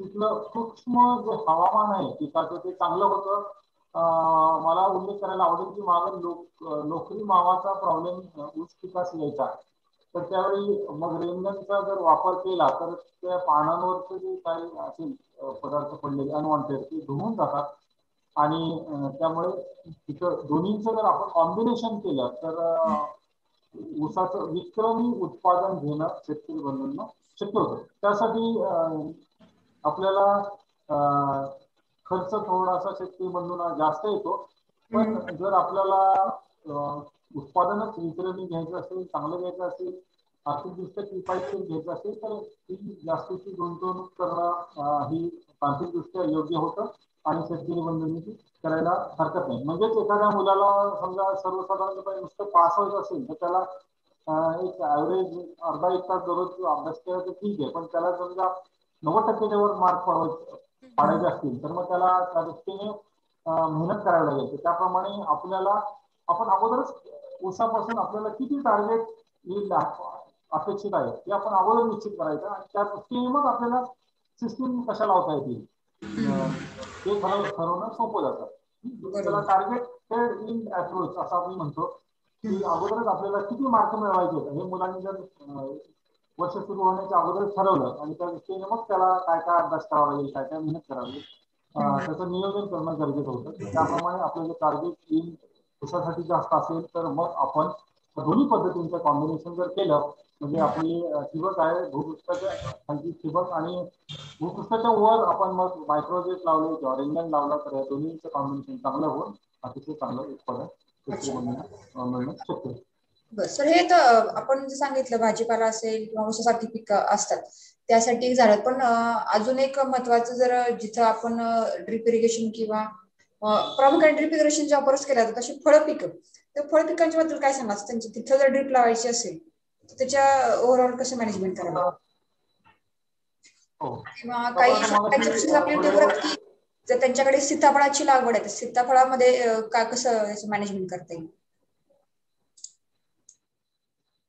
तिथलं सूक्ष्म जे हवामान आहे पिकाचं ते चांगलं होतं. मला उल्लेख करायला आवडेल की मागं लोक नोकरी मावाचा प्रॉब्लेम ऊस पिकास यायचा. तर त्यावेळी मग रेंगणचा जर वापर केला तर त्या पानांवरचे जे काही असेल पदार्थ पडलेले अनवॉन्टेड ते धुवून जातात. आणि त्यामुळे तिथं दोन्हीचं जर आपण कॉम्बिनेशन केलं तर ऊसाचं विक्रमी उत्पादन घेणं शेतकरी बंधूंना शक्य होतं. त्यासाठी आपल्याला खर्च थोडासा शेतकरी बंधूंना जास्त येतो. पण जर आपल्याला उत्पादनच विक्रमी घ्यायचं असेल चांगलं घ्यायचं असेल आर्थिकदृष्ट्या किफायतशीर घ्यायचं असेल तर ही जास्तीची गुंतवणूक करणं ही तांत्रिकदृष्ट्या योग्य होतं आणि शेतकरी बंधूंनी करायला हरकत नाही. म्हणजेच एखाद्या मुलाला समजा सर्वसाधारणपणे नुसतं पास व्हायचं असेल तर त्याला एक ऍव्हरेज अर्धा एक तास दररोज अभ्यास केला तर ठीक आहे. पण त्याला समजा नव्वद टक्क्याच्या वर मार्क पडवायचे पाडायचे असतील तर मग त्याला त्या दृष्टीने मेहनत करावी लागेल. त्याप्रमाणे आपल्याला आपण अगोदरच उसापासून आपल्याला किती टार्गेट येईल अपेक्षित आहे ते आपण अगोदर निश्चित करायचं आणि त्या दृष्टीने मग आपल्याला सिस्टीम कशा लावता येतील. ते ठरवणं सोपं जातं. त्याला टार्गेट इन अप्रोच असं आपण म्हणतो की अगोदरच आपल्याला किती मार्क मिळवायचे हे मुलांनी जर वर्ष सुरू होण्याच्या अगोदर ठरवलं आणि त्या दृष्टीने मग त्याला काय काय अभ्यास करावा लागेल काय काय मेहनत करावी त्याचं नियोजन करणं गरजेचं होतं. त्याप्रमाणे आपलं जे टार्गेट येईल कशासाठी जास्त असेल तर मग आपण दोन्ही पद्धतींचं कॉम्बिनेशन जर केलं म्हणजे आपली ठिबक आहे भूपृष्ठाच्या खालची ठिबक आणि भूपृष्ठाच्या वर आपण मग मायक्रोजेट लावले किंवा रेंगण लावला तर या दोन्हीचं कॉम्बिनेशन चांगलं होऊन अतिशय चांगलं उत्पादन मिळणं शक्य सर हे तर आपण जे सांगितलं भाजीपाला असेल किंवा ऊसासाठी पिकं असतात त्यासाठी झालं. पण अजून एक महत्वाचं जर जिथं आपण ड्रिप इरिगेशन किंवा प्रामुख्याने ड्रिप इरिगेशनचा वापरच केला जातो तशी फळ पिकं. तर फळ पिकांच्या बद्दल काय सांगा त्यांची तिथं जर ड्रिप लावायची असेल तर त्याच्या ओव्हरऑल कसं मॅनेजमेंट करावं? किंवा काही की जर त्यांच्याकडे सीताफळाची लागवड आहे तर सीताफळामध्ये काय कसं मॅनेजमेंट करता येईल?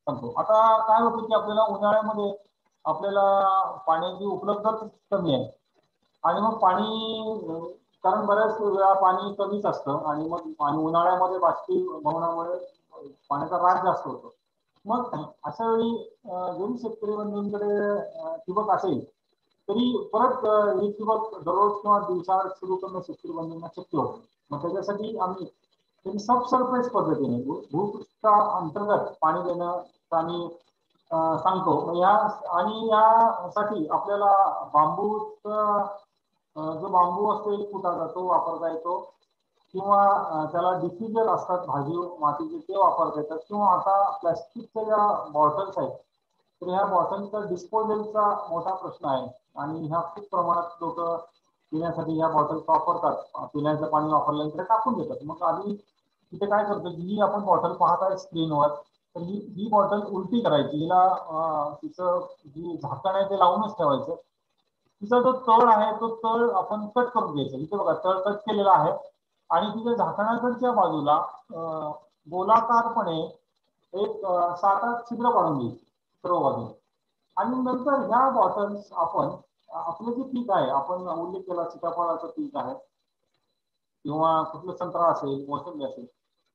सांगतो. आता काय होतं की आपल्याला उन्हाळ्यामध्ये आपल्याला पाण्याची उपलब्धता कमी आहे. आणि मग पाणी कारण बऱ्याच वेळा पाणी कमीच असतं. आणि मग पाणी उन्हाळ्यामध्ये बाष्पीभवनामुळे पाण्याचा राग जास्त होतो. मग अशा वेळी जरी शेतकरी बंधूंकडे ठिबक असेल तरी परत ही ठिबक दररोज किंवा दिवसा सुरू करणं शेतकरी बंधूंना शक्य होतं. मग त्याच्यासाठी आम्ही त्यांनी सब सरफेस पद्धतीने भूपृष्ठा अंतर्गत पाणी देणं आम्ही सांगतो. या आणि यासाठी आपल्याला बांबूचा जो बांबू असतो एक फुटाचा तो वापरता येतो. किंवा त्याला डिफ्युजर असतात भाजी मातीचे ते वापरता येतात. किंवा आता प्लॅस्टिकच्या ज्या बॉटल्स आहेत तर ह्या बॉटलचा डिस्पोजलचा मोठा प्रश्न आहे. आणि ह्या खूप प्रमाणात लोक पिण्यासाठी या बॉटल्स वापरतात. पिण्याचं पाणी वापरल्यानंतर टाकून देतात. मग आधी तिथे काय करतो जी आपण बॉटल पाहत आहे स्क्रीनवर तर ही ही बॉटल उलटी करायची. हिला तिचं जी झाकण आहे ते लावूनच ठेवायचं. तिचा जो तळ आहे तो तळ आपण कट करून घ्यायचा. इथे बघा तळ कट केलेला आहे. आणि तिच्या झाकणाकडच्या बाजूला गोलाकारपणे एक सात आठ छिद्र पाडून घ्यायची सर्व बाजूला. आणि नंतर ह्या बॉटल्स आपण आपलं जे पीक आहे आपण उल्लेख केला सीताफळाचं पीक आहे किंवा कुठलं संत्रा असेल मोसंबी असेल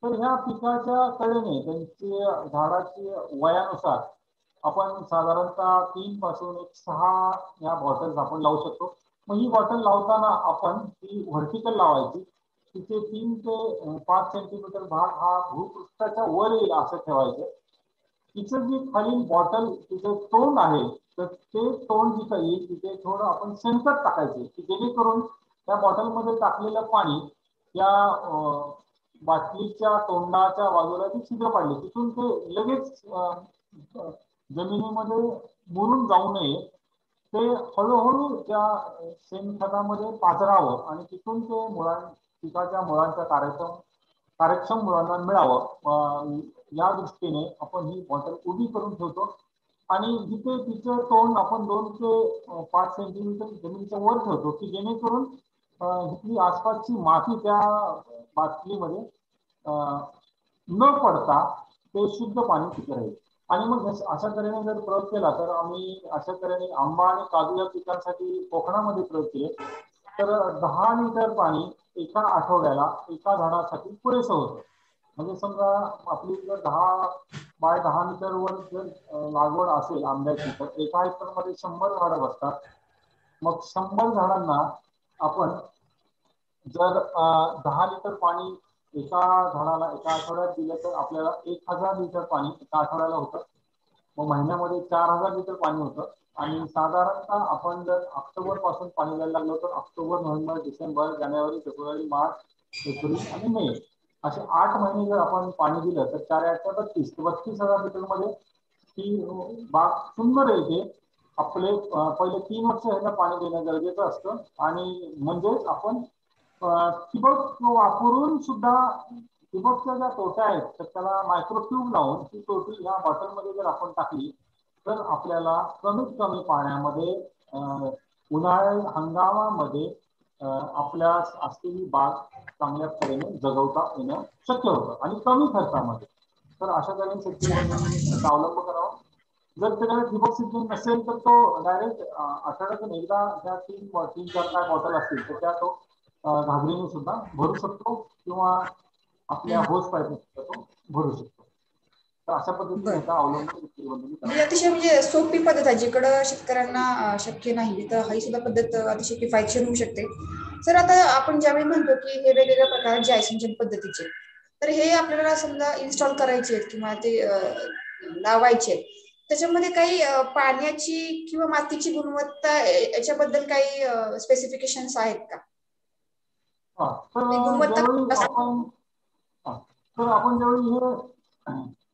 तर ह्या पिकाच्या कडेने त्यांची झाडाची वयानुसार आपण साधारणतः तीन पासून एक सहा या बॉटल्स आपण लावू शकतो. मग ही बॉटल लावताना आपण ती व्हर्टिकल लावायची तिथे तीन ते पाच सेंटीमीटर भाग हा भूपृष्ठाच्या वर येईल असं ठेवायचं. तिचं जी खाली बॉटल तिचं तोंड आहे तर ते तोंड जिथं येईल तिथे थोडं आपण सेंटर टाकायचे की जेणेकरून त्या बॉटलमध्ये टाकलेलं पाणी त्या बाटलीच्या तोंडाच्या बाजूला ती छिद्र पाडली. तिथून ते लगेच जमिनीमध्ये मुरून जाऊ नये. ते हळूहळू त्या शेणखतामध्ये पाजरावं आणि तिथून ते मुळां पिकाच्या मुळांचा कार्यक्रम कार्यक्षम मुळांना मिळावं. या दृष्टीने आपण ही बॉटल उभी करून ठेवतो. आणि जिथे तिचं तोंड आपण दोन ते पाच सेंटीमीटर जमिनीच्या वर ठेवतो की जेणेकरून इथली आसपासची माती त्या बाटलीमध्ये न पडता ते शुद्ध पाणी तिथे राहील. आणि मग अशा तऱ्हेने जर प्रयोग केला तर आम्ही अशा तऱ्हेने आंबा आणि काजू या पिकांसाठी कोकणामध्ये प्रयोग केले तर दहा लिटर पाणी एका आठवड्याला एका झाडासाठी पुरेसं होतं. म्हणजे समजा आपली जर दहा बाय दहा मीटरवर जर लागवड असेल आंब्याची तर एका एकरमध्ये शंभर झाडं बसतात. मग शंभर झाडांना आपण जर दहा लिटर पाणी एका झाडाला एका आठवड्यात दिलं तर आपल्याला एक हजार लिटर पाणी एका आठवड्याला होतं. मग महिन्यामध्ये चार हजार लिटर पाणी होतं. आणि साधारणतः आपण जर ऑक्टोबरपासून पाणी द्यायला लागलो तर ऑक्टोबर नोव्हेंबर डिसेंबर जानेवारी फेब्रुवारी मार्च एप्रिल आणि मे असे आठ महिने जर आपण पाणी दिलं तर चार आठच्या बत्तीस बत्तीस हजार लिटरमध्ये ती बाग सुंदर येते आपले पहिले तीन वर्ष ह्याला पाणी देणं गरजेचं असतं. आणि म्हणजेच आपण ठिबक वापरून सुद्धा ठिबकच्या ज्या तोट्या आहेत तर त्याला मायक्रोट्यूब लावून ती तोटी ह्या बॉटलमध्ये जर आपण टाकली तर आपल्याला कमीत कमी पाण्यामध्ये उन्हाळी हंगामामध्ये आपल्या असलेली बाग चांगल्या तऱ्हेने जगवता येणं शक्य होतं आणि कमी खर्चामध्ये. तर अशा तऱ्हेने शेतकऱ्यांनी अवलंब करावा. जर त्याच्याकडे ठिबक सिंचन नसेल तर तो डायरेक्ट आठवड्यातून एकदा त्या तीन तीन चार काय बॉटल असतील तर त्या तो घागरीने सुद्धा भरू शकतो किंवा आपल्या होस पाईप तो भरू शकतो. तर अशा पद्धतीने अवलंब अतिशय म्हणजे सोपी पद्धत आहे जिकडं शेतकऱ्यांना शक्य नाही तर ही सुद्धा पद्धत अतिशय किफायतशीर होऊ शकते. सर आता आपण ज्यावेळी म्हणतो की हे वेगवेगळ्या प्रकारचे आहे सिंचन पद्धतीचे तर हे आपल्याला समजा इन्स्टॉल करायचे आहेत किंवा ते लावायचे त्याच्यामध्ये काही पाण्याची किंवा मातीची गुणवत्ता याच्याबद्दल काही स्पेसिफिकेशन्स आहेत का? आपण तर आपण ज्यावेळी हे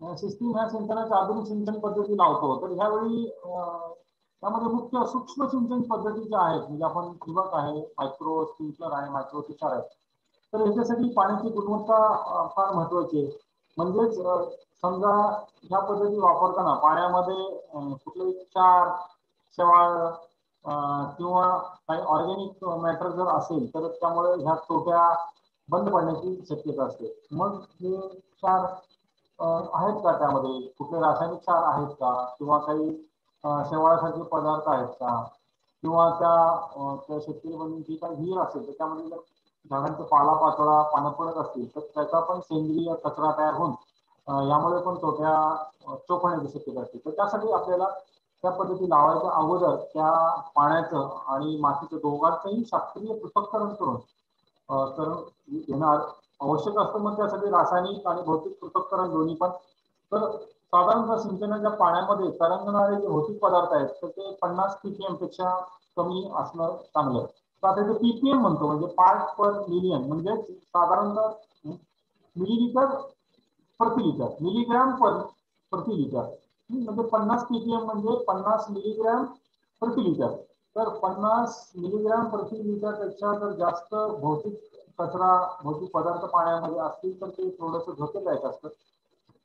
सिस्टीम ह्या सिंचनाच्या आधुनिक सिंचन पद्धती लावतो. तर ह्यावेळी त्यामध्ये मुख्य सूक्ष्म सिंचन पद्धती ज्या आहेत म्हणजे आपण ठिबक आहे मायक्रो स्प्रिंकलर आहे मायक्रो तुषार आहे. तर ह्याच्यासाठी पाण्याची गुणवत्ता फार महत्वाची आहे. म्हणजेच समजा ह्या पद्धती वापरताना पाण्यामध्ये कुठलेही क्षार शेवाळ किंवा काही ऑर्गॅनिक मॅटर जर असेल तर त्यामुळे ह्या तोट्या बंद पडण्याची शक्यता असते. मग हे क्षार आहेत का त्यामध्ये? कुठले रासायनिक सार आहेत का? किंवा काही शेवाळासारखे पदार्थ आहेत का? किंवा त्या त्या म्हणून जी काही विहीर असेल तर त्यामध्ये जर झाडांचा पाला पाचोळा पानं पडत असतील तर त्याचा पण सेंद्रिय कचरा तयार होऊन यामुळे पण तोट्या चोखण्याची शक्यता असते. तर त्यासाठी आपल्याला त्या पद्धती लावायच्या अगोदर त्या पाण्याचं आणि मातीचं दोघांचंही शास्त्रीय पृथक्करण करून तर घेणार आवश्यक असतं मग त्यासाठी रासायनिक आणि भौतिक पृथक्करण दोन्ही पण. तर साधारणतः सिंचनाच्या पाण्यामध्ये तरंगणारे जे भौतिक पदार्थ आहेत तर ते पन्नास पीपीएमपेक्षा कमी असणं चांगलं. तर आता ते पीपीएम म्हणतो म्हणजे पार्ट पर मिलियन म्हणजे साधारणतः मिलीलिटर प्रति लिटर मिलीग्रॅम पर प्रति लिटर म्हणजे पन्नास पीपीएम म्हणजे पन्नास मिलीग्रॅम प्रति लिटर तर पन्नास मिलीग्रॅम प्रति लिटरपेक्षा जर जास्त भौतिक कचरा भौतिक पदार्थ पाण्यामध्ये असतील तर ते थोडंसं धोकेदायक असतं.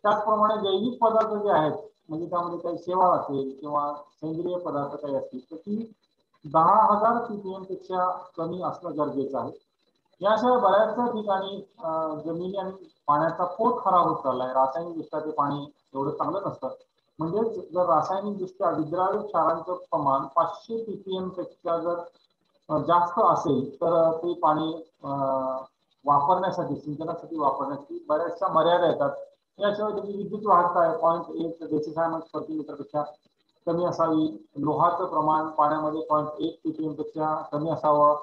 त्याचप्रमाणे जैविक पदार्थ जे आहेत म्हणजे त्यामध्ये काही सेवा असेल किंवा सेंद्रिय पदार्थ काही असतील तर ती दहा हजार पीपीएमपेक्षा कमी असणं गरजेचं आहे. याशिवाय बऱ्याचशा ठिकाणी जमिनी आणि पाण्याचा पोट खराब होत चाललाय. रासायनिक दृष्ट्या ते पाणी एवढं चांगलं नसतं. म्हणजेच जर रासायनिक दृष्ट्या विद्राव्य क्षारांचं प्रमाण पाचशे पीपीएमपेक्षा जर जास्त असेल तर ते पाणी वापरण्यासाठी सिंचनासाठी वापरण्यासाठी बऱ्याचशा मर्यादा येतात. याशिवाय त्याची विद्युत वाहकता आहे पॉईंट एक डेसिसायमस प्रति पेक्षा कमी असावी. लोहाचं प्रमाण पाण्यामध्ये पॉईंट एक पेक्षा कमी असावं.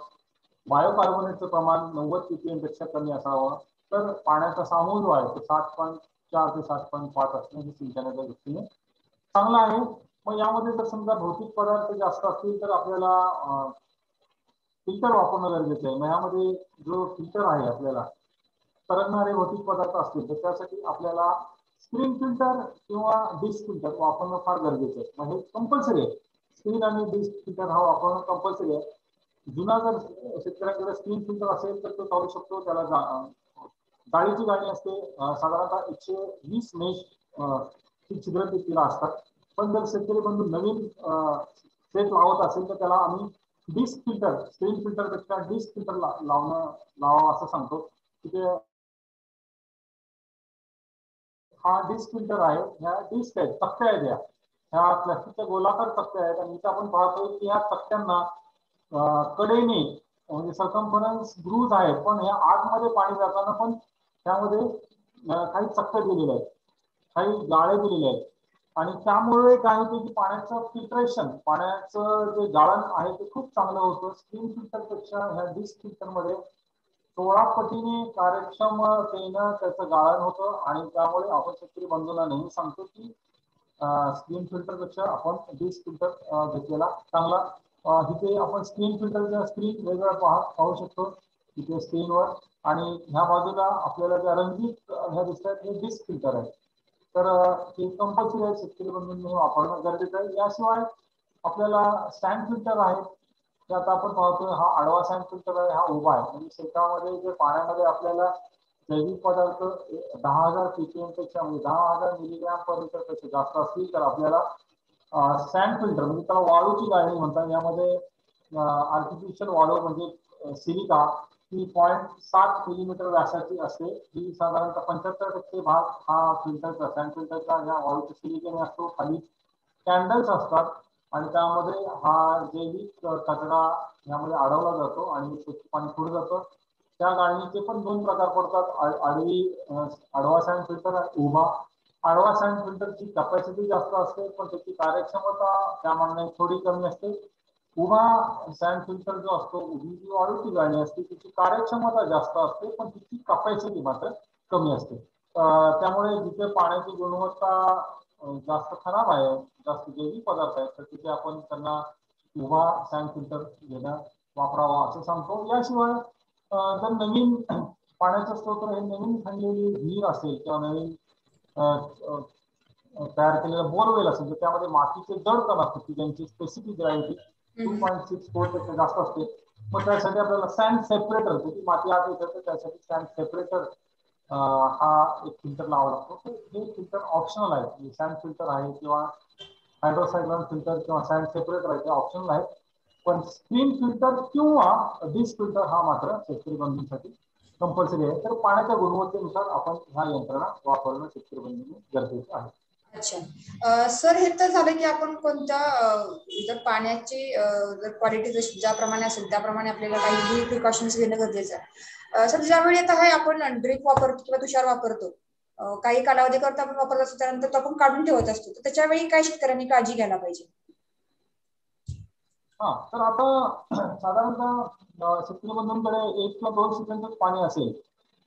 बायोकार्बोनेटचं प्रमाण नव्वद पीपीएमपेक्षा कमी असावं. तर पाण्याचा सामूहिक आहे तो सात पॉईंट चार ते सात पॉईंट पाच असणं हे सिंचनाच्या दृष्टीने चांगलं आहे. मग यामध्ये जर समजा भौतिक पदार्थ जास्त असतील तर आपल्याला फिल्टर वापरणं गरजेचं आहे. मग यामध्ये जो फिल्टर आहे आपल्याला तरंगणारे भौतिक पदार्थ असतील तर त्यासाठी आपल्याला स्क्रीन फिल्टर किंवा डिस्क फिल्टर वापरणं फार गरजेचं आहे. म्हणजे कंपल्सरी आहे. स्क्रीन आणि डिस्क फिल्टर हा वापरणं कंपल्सरी आहे. जुना जर शेतकऱ्यांकडे स्क्रीन फिल्टर असेल तर तो चालू शकतो. त्याला जाळीची गाणी असते. साधारणतः एकशे वीस मेश छिद्र तिला असतात. पण जर शेतकरी बंधू नवीन सेट लावत असेल तर त्याला आम्ही डिस्क फ़िल्टर स्क्रीन फ़िल्टर पेक्षा डिस्क फ़िल्टर तिथे हा डिस्क फ़िल्टर आहे ह्या डिस्क प्लास्टिकच्या गोलाकार तक्त्या आहेत आणि की तक्त्यांना कडेने म्हणजे सरकम्फरन्स ग्रूज आहेत पण ह्या आतमध्ये पाणी जाताना पण त्यामध्ये काही चक्क दिलेले आहेत काही आणि त्यामुळे काय होतं की पाण्याचं फिल्ट्रेशन पाण्याचं जे गाळण आहे ते खूप चांगलं होतं. स्क्रीन फिल्टरपेक्षा ह्या डिस्क फिल्टरमध्ये सोळा पटीने कार्यक्षमतेनं त्याचं गाळण होतं आणि त्यामुळे आपण शेतकरी बंधूला नेहमी सांगतो की स्क्रीन फिल्टरपेक्षा आपण डिस्क फिल्टर घेतलेला चांगला. इथे आपण स्क्रीन फिल्टरच्या स्क्रीन वेगळं पाहत पाहू शकतो इथे स्क्रीनवर आणि ह्या बाजूला आपल्याला ज्या रंगीत ह्या दिसतात हे डिस्क फिल्टर आहे तर ते कंपल्सरी आहे शेतकरी बंधूंनी वापरणं गरजेचं आहे. याशिवाय आपल्याला सॅन्ड फिल्टर आहे ते आता आपण पाहतोय हा आडवा सँड फिल्टर आहे हा उभा आहे. म्हणजे शेतामध्ये जे पाण्यामध्ये आपल्याला जैविक पदार्थ दहा हजार पीपीएमपेक्षा म्हणजे दहा हजार मिलीग्रॅम पर लिटरपेक्षा जास्त असतील तर आपल्याला सँड फिल्टर म्हणजे त्याला वाळूची गाळणी म्हणतात. यामध्ये आर्टिफिशियल वाळू म्हणजे सिलिका ती पॉईंट सात मिलीमीटर व्यासाची असते ही साधारणतः पंच्याहत्तर टक्के भाग हा फिल्टरचा सॅन्ड फिल्टरचा ह्या वाळूच्या सिलिकेने असतो खाली कॅन्डल्स असतात. आणि त्यामध्ये हा जैविक कचरा यामध्ये अडवला जातो आणि स्वच्छ पाणी पुढे जातं. त्या गाळणीचे पण दोन प्रकार पडतात. आडवी आडवा सॅन्ड फिल्टर उभा. आडवा सॅन्ड फिल्टरची कॅपॅसिटी जास्त असते पण त्याची कार्यक्षमता त्या मानाने थोडी कमी असते. किंवा सॅन फिल्टर जो असतो उभी जी वाळूची गाणी असते तिची कार्यक्षमता जास्त असते पण तिची कपॅसिटी मात्र कमी असते. त्यामुळे जिथे पाण्याची गुणवत्ता जास्त खराब आहे जास्त जैविक पदार्थ आहेत तर तिथे आपण त्यांना उभा सॅन फिल्टर घेणं वापरावा असं सांगतो. याशिवाय जर नवीन पाण्याचं स्रोत हे नवीन खणलेली विहीर असेल किंवा नवीन तयार केलेलं बोरवेल असेल तर त्यामध्ये मातीचे जड कण असतात की ज्यांची specific gravity two point six फोरपेक्षा जास्त असते. मग त्यासाठी आपल्याला सँड सेपरेटर ती माती आत येतं त्यासाठी सँड सेपरेटर हा एक फिल्टर लावा लागतो. हे फिल्टर ऑप्शनल आहे सँड फिल्टर आहे किंवा हायड्रोसायक्लॉन फिल्टर किंवा सँड सेपरेटर आहे ते ऑप्शनल आहे पण स्क्रीन फिल्टर किंवा डिस्क फिल्टर हा मात्र शेतकरी बंधूंसाठी कंपल्सरी आहे. तर पाण्याच्या गुणवत्तेनुसार आपण ह्या यंत्रणा वापरणं शेतकरी बंधूंनी गरजेचं आहे. अच्छा. सर हे तर झालं की आपण कोणत्या जर पाण्याची जर क्वालिटी जशी ज्याप्रमाणे असेल त्याप्रमाणे आपल्याला काही प्रिकॉशन्स घेणं गरजेचं आहे. सर ज्यावेळी आता हे आपण ड्रिप वापरतो किंवा तुषार वापरतो काही कालावधी करता आपण वापरत असतो त्यानंतर तो आपण काढून ठेवत असतो तर त्याच्यावेळी काय शेतकऱ्यांनी काळजी घ्यायला पाहिजे? हा तर आता साधारणतः शेतकरी बंधूंकडे एक किंवा दोन सिजनच पाणी असेल.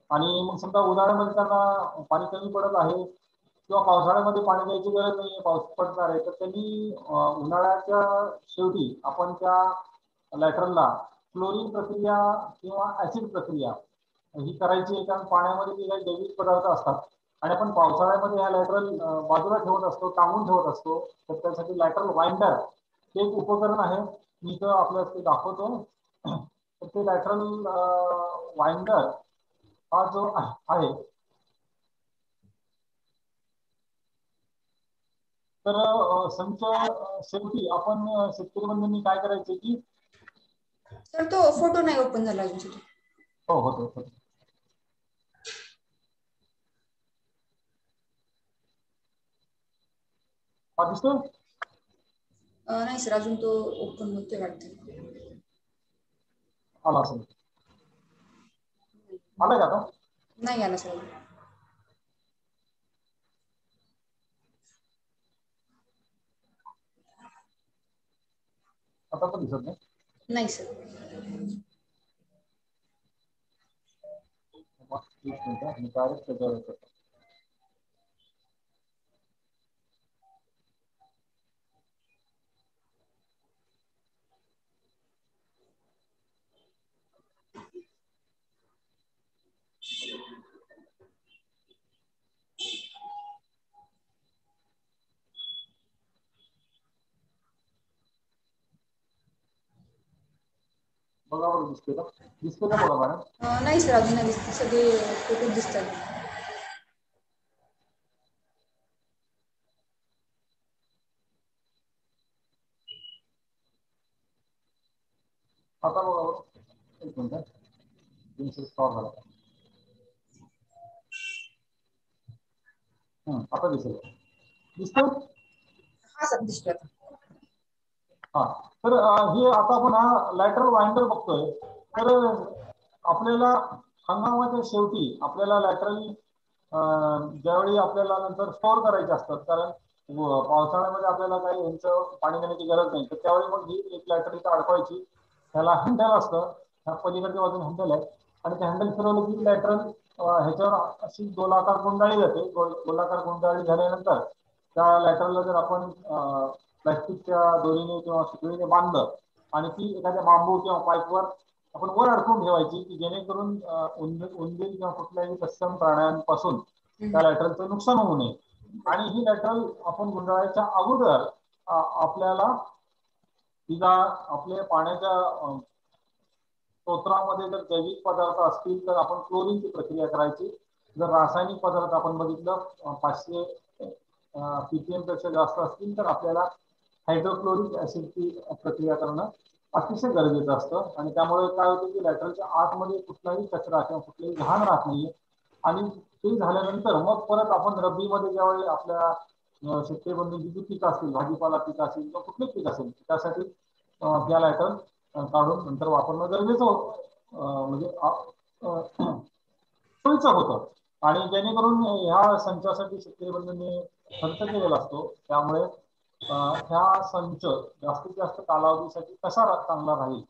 आणि मग समजा उन्हाळ्यामध्ये त्यांना पाणी कमी पडत आहे किंवा पावसाळ्यामध्ये पाणी द्यायची गरज नाही पाऊस पडणार आहे तर त्यांनी उन्हाळ्याच्या शेवटी आपण त्या लॅटरलला क्लोरीन प्रक्रिया किंवा ऍसिड प्रक्रिया ही करायची आहे कारण पाण्यामध्ये जे काही जैविक पदार्थ असतात आणि आपण पावसाळ्यामध्ये ह्या लॅटरल बाजूला ठेवत असतो टांगून ठेवत असतो तर त्यासाठी लॅटरल वाइंडर हे एक उपकरण आहे. मी तर आपल्याला ते दाखवतो. तर ते लॅटरल वाइंडर हा जो आहे तर संच शेवटी आपण शेतकरी बंधूंनी काय करायचे की तर तो फोटो नाही ओपन झाला हो होतो हो दिसतो नाही सर अजून तो ओपन होते वाटते. आला असेल. आला का नाही आला सर. आता पण दिसत नाही. नाही सर. तीस मिनिटं मी डायरेक्ट त्याच्यावर करतो बघा बरं का दिसते का बघा मॅडम नाही सर अजून नाही दिसते सगळे फ़ोटो दिसतात आता बघा एक मिनिट तीनशे स्टॉप झाला आता दिसेल दिसतो हा सर दिसतोय हा. तर हे आता आपण हा लॅटरल वाइंडर बघतोय. तर आपल्याला हंगामाच्या शेवटी आपल्याला लॅटरल ज्यावेळी आपल्याला नंतर स्टोअर करायचे असतात कारण पावसाळ्यामध्ये आपल्याला काही यांचं पाणी देण्याची गरज नाही. तर त्यावेळी मग ही एक लॅटर इथं अडकवायची. त्याला हँडल असतं. ह्या पलीकडच्या बाजून हँडल आहे. आणि ते हँडल फिरवलं की लॅटरल ह्याच्यावर अशी गोलाकार गुंडाळी जाते. गोलाकार गुंडाळी झाल्यानंतर त्या लॅटरला जर आपण प्लास्टिकच्या दोरीने किंवा सुतळीने बांधलं आणि ती एखाद्या बांबू किंवा पाईपवर आपण वर अडकून ठेवायची की जेणेकरून उंदीर किंवा कुठल्याही तत्सम प्राण्यांपासून त्या लॅटरलचं नुकसान होऊ नये. आणि ही लॅटरल आपण गुंडाळायच्या अगोदर आपल्याला तिला आपल्या पाण्याच्या स्तोत्रामध्ये जर जैविक पदार्थ असतील तर आपण क्लोरीनची प्रक्रिया करायची. जर रासायनिक पदार्थ आपण बघितलं पाचशे पीपीएमपेक्षा जास्त असतील तर आपल्याला हायड्रोक्लोरिक ऍसिडची प्रक्रिया करणं अतिशय गरजेचं असतं. आणि त्यामुळे काय होतं की लॅटरलच्या आतमध्ये कुठलाही कचरा किंवा कुठलाही घाण राहत नाहीये. आणि ते झाल्यानंतर मग परत आपण रब्बीमध्ये ज्यावेळी आपल्या शेतकरी बंधूंची जी पिकं असतील भाजीपाला पीक असेल किंवा कुठले पीक असेल त्यासाठी या लॅटर काढून नंतर वापरणं गरजेचं म्हणजे सोयीचं होतं. आणि जेणेकरून ह्या संचासाठी शेतकरी बंधूंनी खर्च केलेला असतो. त्यामुळे ह्या संच जास्तीत जास्त कालावधीसाठी कसा चांगला राहील?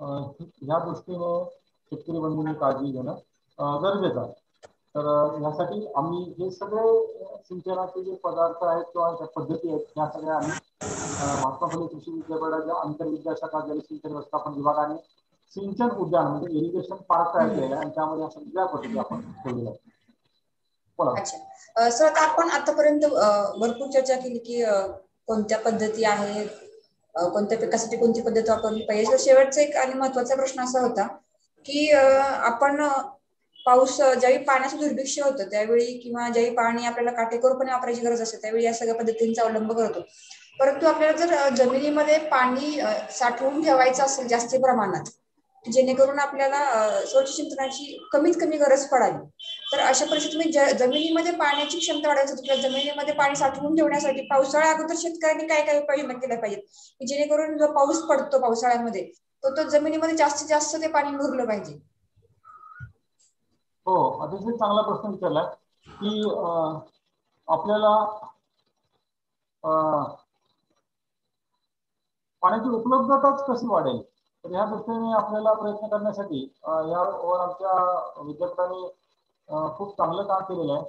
ह्या दृष्टीने शेतकरी बंधूंनी काळजी घेणं गरजेचं आहे. तर ह्यासाठी आम्ही हे सगळे सिंचनाचे जे पदार्थ आहेत किंवा ज्या पद्धती आहेत ह्या सगळ्या आम्ही महात्मा फुले कृषी विद्यापीठाच्या आंतरविद्याशाखा जलसिंचन व्यवस्थापन विभागाने सिंचन उद्यान म्हणजे इरिगेशन पार्क तयार केलेला आहे आणि त्यामध्ये या सगळ्या पद्धती आपण ठेवलेल्या बोला. सर आता आपण आतापर्यंत भरपूर चर्चा केली की कोणत्या पद्धती आहेत? कोणत्या पिकासाठी कोणती पद्धत वापरली पाहिजे? शेवटचा एक आणि महत्त्वाचा प्रश्न असा होता की आपण पाऊस ज्यावेळी पाण्याचं दुर्भिक्ष होतं त्यावेळी किंवा ज्यावेळी पाणी आपल्याला काटेकोरपणे वापरायची गरज असते त्यावेळी या सगळ्या पद्धतींचा अवलंब करतो. परंतु आपल्याला जर जमिनीमध्ये पाणी साठवून ठेवायचं असेल जास्ती प्रमाणात जेणेकरून आपल्याला स्वच्छ सिंचनाची कमीत कमी गरज पडावी. तर अशा परिस्थितीत जमिनीमध्ये पाण्याची क्षमता वाढवण्यासाठी किंवा जमिनीमध्ये पाणी साठवून ठेवण्यासाठी पावसाळ्या अगोदर शेतकऱ्यांनी काय काय उपाययोजना केल्या पाहिजेत? जेणेकरून जो पाऊस पडतो पावसाळ्यामध्ये तो तो जमिनीमध्ये जास्तीत जास्त ते पाणी मुरलं पाहिजे? हो अतिशय चांगला प्रश्न विचारला की आपल्याला पाण्याची उपलब्धताच कशी वाढेल? तर या दृष्टीने आपल्याला प्रयत्न करण्यासाठी यावर आमच्या विद्यार्थ्यांनी खूप चांगलं काम केलेलं आहे.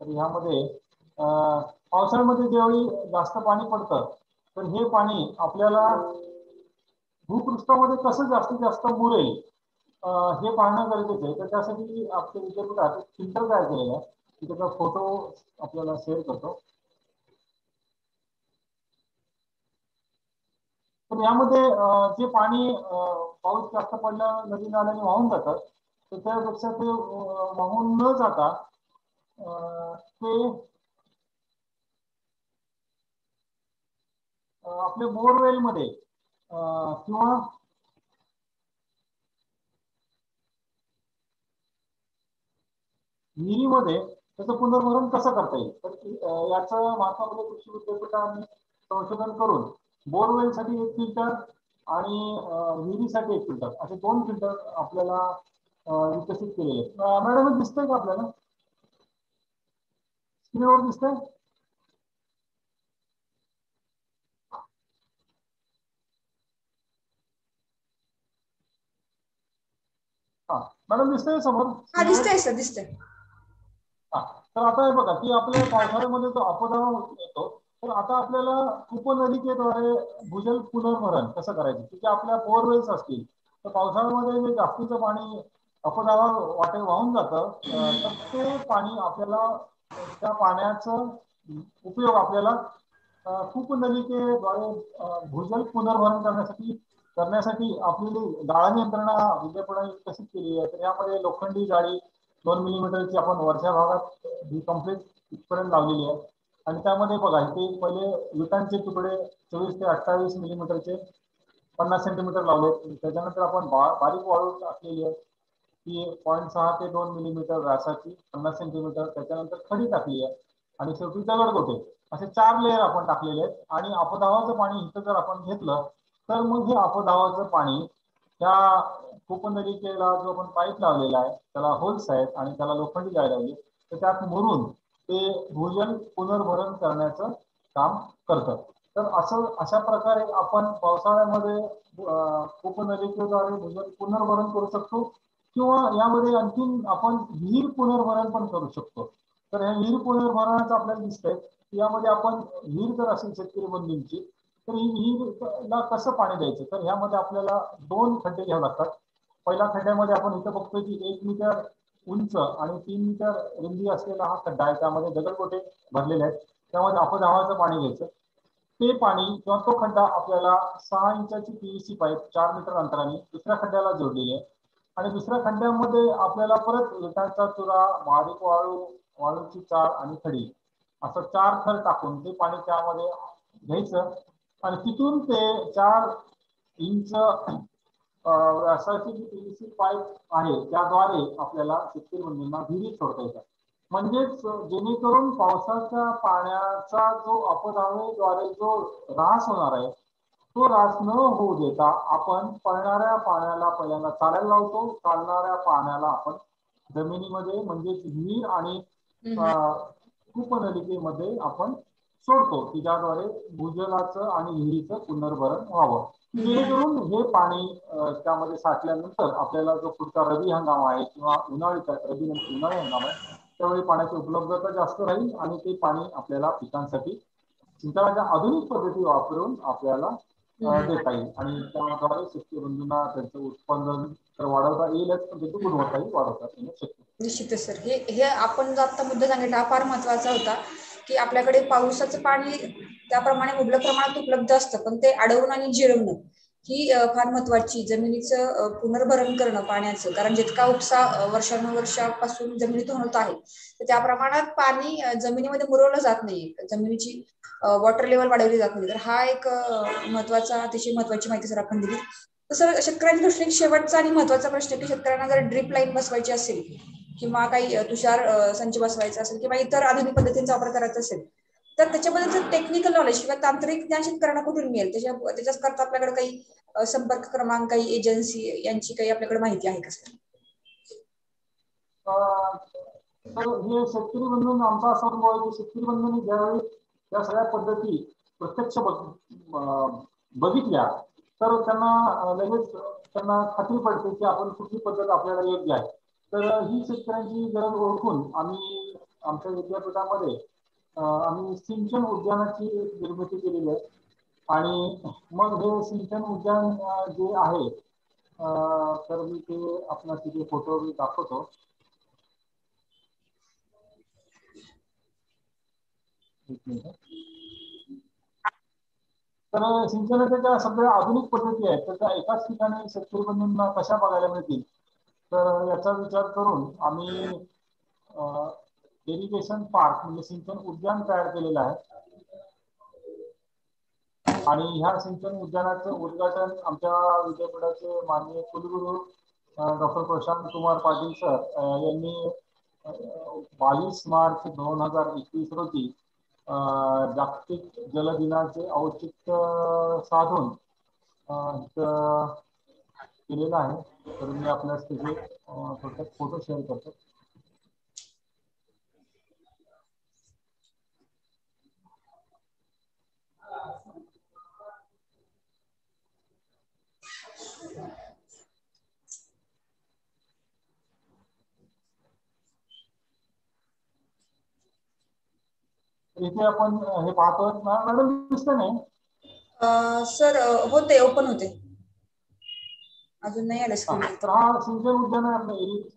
तर ह्यामध्ये पावसाळ्यामध्ये ज्यावेळी जास्त पाणी पडतं तर हे पाणी आपल्याला भूपृष्ठामध्ये कसं जास्तीत जास्त मुरेल हे पाहणं गरजेचं आहे. तर त्यासाठी आपल्या विद्यापीठात फिल्टर तयार केलेलं आहे त्याचा फोटो आपल्याला शेअर करतो. तर यामध्ये जे पाणी पाऊस जास्त पडल्या नदी नाल्याने वाहून जातात तर त्यापेक्षा ते वाहून न जाता ते आपले बोरवेल मध्ये किंवा विहिरीमध्ये त्याचं पुनर्भरण कसं करता येईल? तर याचं महात्मा फुले कृषी विद्यापीठाने संशोधन करून बोरवेलसाठी एक फिल्टर आणि विहिरीसाठी एक फिल्टर. असे दोन फिल्टर आपल्याला विकसित केलेले मॅडम दिसतंय का आपल्याला? स्क्रीनवर दिसतंय? हा मॅडम दिसतंय समोर? दिसतंय सर दिसतंय. तर आता हे बघा की आपल्या पावसाळ्यामध्ये जो आपदा येतो तर आता आपल्याला उपनलिकेद्वारे भूजल पुनर्भरण कसं करायचं? तिथे आपल्या बोरवेल्स असतील तर पावसाळ्यामध्ये जे जास्तीचं पाणी अपदावा वाटे वाहून जातं तर ते पाणी आपल्याला त्या पाण्याचा उपयोग आपल्याला खूप नलिकेद्वारे भूजल पुनर्भरण करण्यासाठी करण्यासाठी आपली गाळण यंत्रणा विद्यापीठाने विकसित केली आहे. तर यामध्ये लोखंडी जाळी दोन मिलीमीटरची आपण वरच्या भागात ही कंप्लीट इथपर्यंत लावलेली आहे. आणि त्यामध्ये बघा इथे पहिले विटांचे तुकडे चोवीस ते अठ्ठावीस मिलीमीटरचे पन्नास सेंटीमीटर लावले. त्याच्यानंतर आपण बारीक वाळू टाकलेली आहे. ती पॉईंट सहा ते दोन मिलीमीटर व्यासाची पन्नास सेंटीमीटर. त्याच्यानंतर खडी टाकली आहे. आणि शेवटी दगडगोटे असे चार लेअर आपण टाकलेले आहेत. आणि अपदावाचं पाणी इथं जर आपण घेतलं तर मग हे अपदावाचं पाणी त्या कुपनलिकेला जो आपण पाईप लावलेला आहे त्याला होल्स आहेत आणि त्याला लोखंडी जाय लावली. तर त्यात मुरून ते भूजल पुनर्भरण करण्याचं काम करतात. तर असं अशा प्रकारे आपण पावसाळ्यामध्ये उपनलिकेद्वारे भूजल पुनर्भरण करू शकतो किंवा यामध्ये आणखीन आपण विहीर पुनर्भरण पण करू शकतो. तर हे विहीर पुनर्भरणाचं आपल्याला दिसतंय. की यामध्ये आपण विहीर जर असेल शेतकरी बंधूंची तर ही विहीरला कसं पाणी द्यायचं? तर ह्यामध्ये आपल्याला दोन खड्डे घ्यावे लागतात. पहिल्या खड्ड्यामध्ये आपण इथं बघतोय की एक मीटर उंच आणि तीन मीटर रुंदी असलेला हा खड्डा आहे. त्यामध्ये दगडकोटे भरलेले आहेत. त्यामध्ये अपधावाचं पाणी घ्यायचं. ते पाणी किंवा तो खड्डा आपल्याला सहा इंचाची पीव्हीसी पाईप चार मीटर अंतराने दुसऱ्या खड्ड्याला जोडलेली आहे. आणि दुसऱ्या खड्ड्यामध्ये आपल्याला परत विटांचा चुरा बारीक वाळू वाळूची चाळ आणि खडी असं चार थर टाकून ते पाणी त्यामध्ये घ्यायचं. आणि तिथून ते चार इंच व्यासाची जी पीव्हीसी पाईप आहे त्याद्वारे आपल्याला शेतकरी बंधूंना विहिरीत सोडता येतात. म्हणजेच जेणेकरून पावसाच्या पाण्याचा जो अपधावेद्वारे जो ऱ्हास होणार आहे तो ऱ्हास न होऊ देता आपण पळणाऱ्या पाण्याला पहिल्यांदा चालायला लावतो. चालणाऱ्या पाण्याला आपण जमिनीमध्ये म्हणजेच विहीर आणि कूपनलिकेमध्ये आपण सोडतो की ज्याद्वारे भूजलाचं आणि विहिरीचं पुनर्भरण व्हावं. जेणेकरून हे पाणी त्यामध्ये साठल्यानंतर आपल्याला जो पुढचा रबी हंगाम आहे किंवा उन्हाळीचा रबी नंतर उन्हाळी हंगाम आहे त्यावेळी पाण्याची उपलब्धता जास्त राहील आणि ते पाणी आपल्याला पिकांसाठी सिंचनाच्या आधुनिक पद्धती वापरून आपल्याला देता येईल. आणि त्याद्वारे शेतकरी बंधूंना त्यांचं उत्पादन तर वाढवता येईलच पण त्याची गुणवत्ताही वाढवता येईल शक्य निश्चितच सर. हे हे आपण जो आता मुद्दा सांगितला फार महत्त्वाचा होता. की आपल्याकडे पावसाचं पाणी त्याप्रमाणे मुबलक प्रमाणात उपलब्ध असतं पण ते अडवून आणि जिरवणं ही फार महत्वाची जमिनीचं पुनर्भरण करणं पाण्याचं. कारण जितका उपसा वर्षानुवर्षापासून जमिनीतून होत आहे तर त्या प्रमाणात पाणी जमिनीमध्ये मुरवलं जात नाही. जमिनीची वॉटर लेवल वाढवली जात नाही. तर हा एक महत्त्वाचा अतिशय महत्वाची माहिती सर आपण दिली. तसं शेतकऱ्यांच्या दृष्टीने शेवटचा आणि महत्त्वाचा प्रश्न की शेतकऱ्यांना जर ड्रिप लाईन बसवायची असेल किंवा काही तुषार संच बसवायचा असेल किंवा इतर आधुनिक पद्धतींचा वापर करायचा असेल तर त्याच्याबद्दलचं टेक्निकल नॉलेज किंवा तांत्रिक ज्ञान शेतकऱ्यांना कुठून मिळेल? त्याच्या त्याच्याच करता आपल्याकडे काही संपर्क क्रमांक काही एजन्सी यांची काही आपल्याकडे माहिती आहे का सर? तर हे शेतकरी बंधून आमचा असा अनुभव आहे की शेतकरी बंधूंनी ज्यावेळी त्या सगळ्या पद्धती प्रत्यक्ष बघितल्या तर त्यांना लगेच त्यांना खात्री पडते की आपण कुठली पद्धत आपल्याला योग्य आहे. तर ही शेतकऱ्यांची गरज ओळखून आम्ही आमच्या विद्यापीठामध्ये आम्ही सिंचन उद्यानाची निर्मिती केलेली आहे. आणि मग हे सिंचन उद्यान जे आहे तर मी ते आपला तिथे फोटो मी दाखवतो. तर सिंचनाच्या ज्या सगळ्या आधुनिक पद्धती आहेत तर त्या एकाच ठिकाणी शेतकरी बंधूंना कशा बघायला मिळतील? तर याचा विचार करून आम्ही इरिगेशन पार्क म्हणजे सिंचन उद्यान तयार केलेलं आहे. आणि ह्या सिंचन उद्यानाचं उद्घाटन आमच्या विद्यापीठाचे माननीय कुलगुरू डॉक्टर प्रशांत कुमार पाटील सर यांनी बावीस मार्च दोन हजार एकवीस रोजी जागतिक जल दिनाचे औचित्य साधून केलेलं आहे. तर मी आपल्यास त्याचे थोडक्यात फोटो शेअर करतो. इथे आपण हे पाहतो मॅडम दिसत नाही? सर होते ओपन होते. अजून नाही आले हा सिंचन उद्यान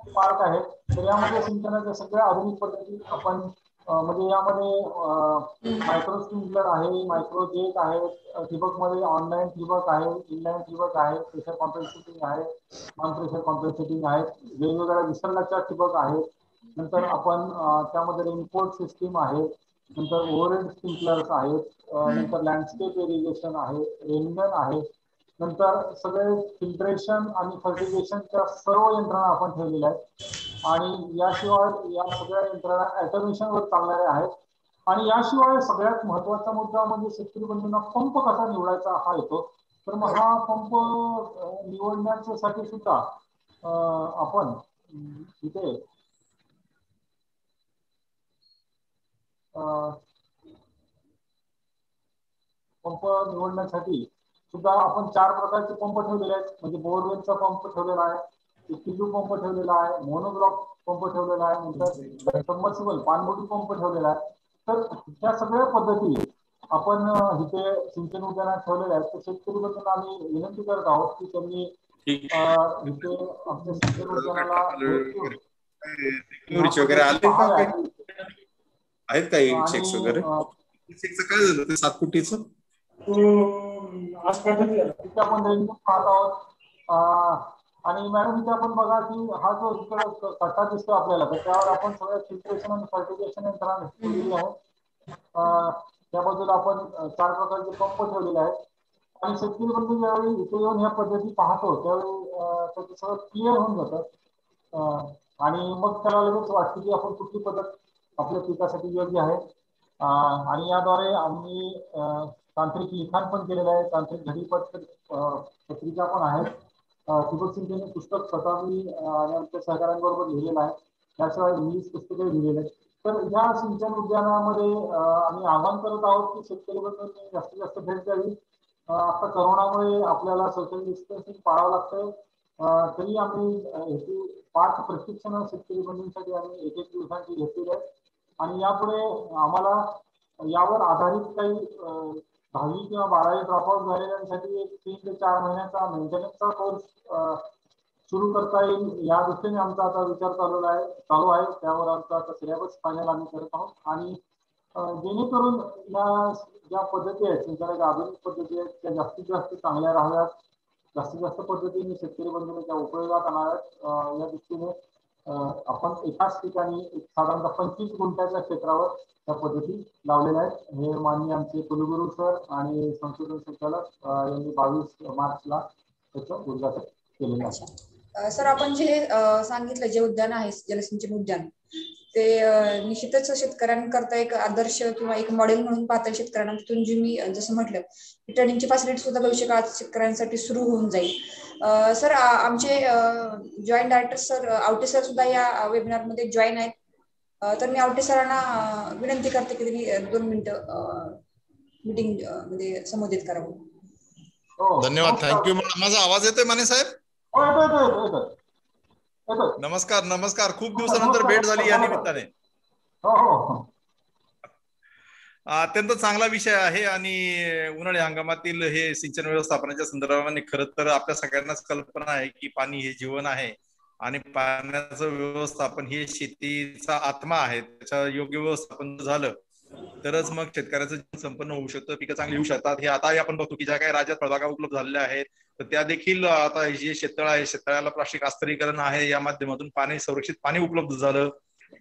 पार्क आहे तर यामध्ये सिंचनाच्या सगळ्या आधुनिक पद्धती आपण म्हणजे यामध्ये मायक्रो स्प्रिंकलर आहे मायक्रो जेट आहे ठिबकमध्ये ऑनलाईन ठिबक आहे इनलाईन ठिबक आहे प्रेशर कॉम्पेन्सेटिंग आहे नॉन प्रेशर कॉम्पेन्सेटिंग आहे वेगवेगळ्या विसर्गाच्या ठिबक आहेत. नंतर आपण त्यामध्ये रेनपोर्ट सिस्टीम आहे नंतर ओव्हरहेड स्प्रिंकलर्स आहेत नंतर लँडस्केप इरिगेशन आहे रेनगन आहे नंतर सगळे फिल्ट्रेशन आणि फर्टिगेशनच्या सर्व यंत्रणा आपण ठेवलेल्या आहेत. आणि याशिवाय या सगळ्या यंत्रणा ऍटोमेशनवर चालणाऱ्या आहेत. आणि याशिवाय सगळ्यात महत्त्वाचा मुद्दा म्हणजे शेतकरी बंधूंना पंप कसा निवडायचा हा येतो. तर मग हा पंप निवडण्यासाठी सुद्धा आपण इथे पंप निवडण्यासाठी सुद्धा आपण चार प्रकारचे पंप ठेवलेले आहेत. म्हणजे बोरवेलचा पंप ठेवलेला आहे किल्लू पंप ठेवलेला आहे मोनोब्लॉक पंप ठेवलेला आहे नंतर सबमर्सिबल पाणबुडी पंप ठेवलेला आहे. तर त्या सगळ्या पद्धती आपण इथे सिंचन उद्यानात ठेवलेल्या आहेत. तर शेतकरी बद्दल आम्ही विनंती करत आहोत की त्यांनी इथे आमच्या सिंचन उद्यानाला आहेत काही चेक्स वगैरे? चेकचं काय झालं सात कोटीचं आपण पाहत आहोत. आणि मॅडम इथे आपण बघा की हा जो कट्टा दिसतो आपल्याला तर त्यावर आपण सगळ्या फिल्ट्रेशन आणि फर्टिगेशन यंत्रणा ठेवलेली आहे. त्याबद्दल आपण चार प्रकारचे पंप ठेवलेले आहेत. आणि शेतकरी बंधू ज्यावेळी इथे येऊन ह्या पद्धती पाहतो त्यावेळी त्याचं सगळं क्लिअर होऊन जातं. आणि मग त्याला लगेच वाटतं की आपण कुठली पद्धत आपल्या पिकासाठी योग्य आहे. आणि याद्वारे आम्ही तांत्रिक लिखाण पण केलेलं आहे तांत्रिक घडीपट पत्रिका पण आहेत. ठिबक सिंचन पुस्तक स्वतः मी आणि आमच्या सहकाऱ्यांबरोबर लिहिलेलं आहे. त्याशिवाय इंग्लिश पुस्तके लिहिलेलं आहे. तर या सिंचन उद्यानामध्ये आम्ही आवाहन करत आहोत की शेतकरी बंधूंनी जास्तीत जास्त भेट द्यावी. आता करोनामुळे आपल्याला सोशल डिस्टन्सिंग पाळावं लागतंय. तरी आम्ही पाच प्रशिक्षण शेतकरी बंधूंसाठी आम्ही एक एक दिवसांची घेतलेली आहे. आणि यापुढे आम्हाला यावर आधारित काही दहावी किंवा बारावी ड्रॉपआउट झालेल्यांसाठी एक तीन ते चार महिन्याचा मेंटेनन्सचा कोर्स सुरू करता येईल. या दृष्टीने आमचा आता विचार चालू आहे चालू आहे. त्यावर आमचा आता सिलेबस फायनल आम्ही करत आहोत. आणि जेणेकरून या ज्या पद्धती आहेत सिंचनाच्या आधुनिक पद्धती आहेत त्या जास्तीत जास्त चांगल्या राहाव्यात. जास्तीत जास्त पद्धतीने शेतकरी बंधूंना त्या उपयोगात आणाव्यात. या दृष्टीने आपण एकाच ठिकाणी साधारणतः पंचवीस गुंठ्याच्या क्षेत्रावर त्या पद्धती लावलेल्या आहेत. हे माननीय आमचे कुलगुरू सर आणि संशोधन संचालक यांनी बावीस मार्चला त्याचं उद्घाटन केलेलं आहे. सर आपण जे सांगितलं जे उद्यान आहे जलसिंचन उद्यान ते निश्चितच शेतकऱ्यांकरता एक आदर्श किंवा एक मॉडेल म्हणून पाहता शेतकऱ्यांना तिथून जी मी जसं म्हटलं ट्रेनिंगची फॅसिलिटी सुद्धा भविष्य काळात शेतकऱ्यांसाठी सुरू होऊन जाईल. सर आमचे joint director sir Awate sir सुद्धा या वेबिनारमध्ये जॉईन आहेत. तर मी आवटे सरांना विनंती करते की त्यांनी दोन मिनिटं मीटिंगमध्ये संबोधित करावं. हो. धन्यवाद. थँक्यू माझा आवाज येतोय माने साहेब? हो, नमस्कार नमस्कार. खूप दिवसानंतर भेट झाली या निमित्ताने. हो, हो, अत्यंत चांगला विषय आहे आणि उन्हाळी हंगामातील हे सिंचन व्यवस्थापनाच्या संदर्भाने खर तर आपल्या सगळ्यांनाच कल्पना आहे की पाणी हे जीवन आहे आणि पाण्याचं व्यवस्थापन हे शेतीचा आत्मा आहे. त्याच्या योग्य व्यवस्थापन झालं. तरच मग शेतकऱ्याचं संपन्न होऊ शकतं पिकं चांगली होऊ शकतात. हे आता आपण बघतो की ज्या काही राज्यात फळबागा उपलब्ध झालेल्या आहेत तर त्या देखील आता जे शेततळ आहे शेततळ्याला प्लास्टिक आस्तरीकरण आहे या माध्यमातून पाणी संरक्षित पाणी उपलब्ध झालं.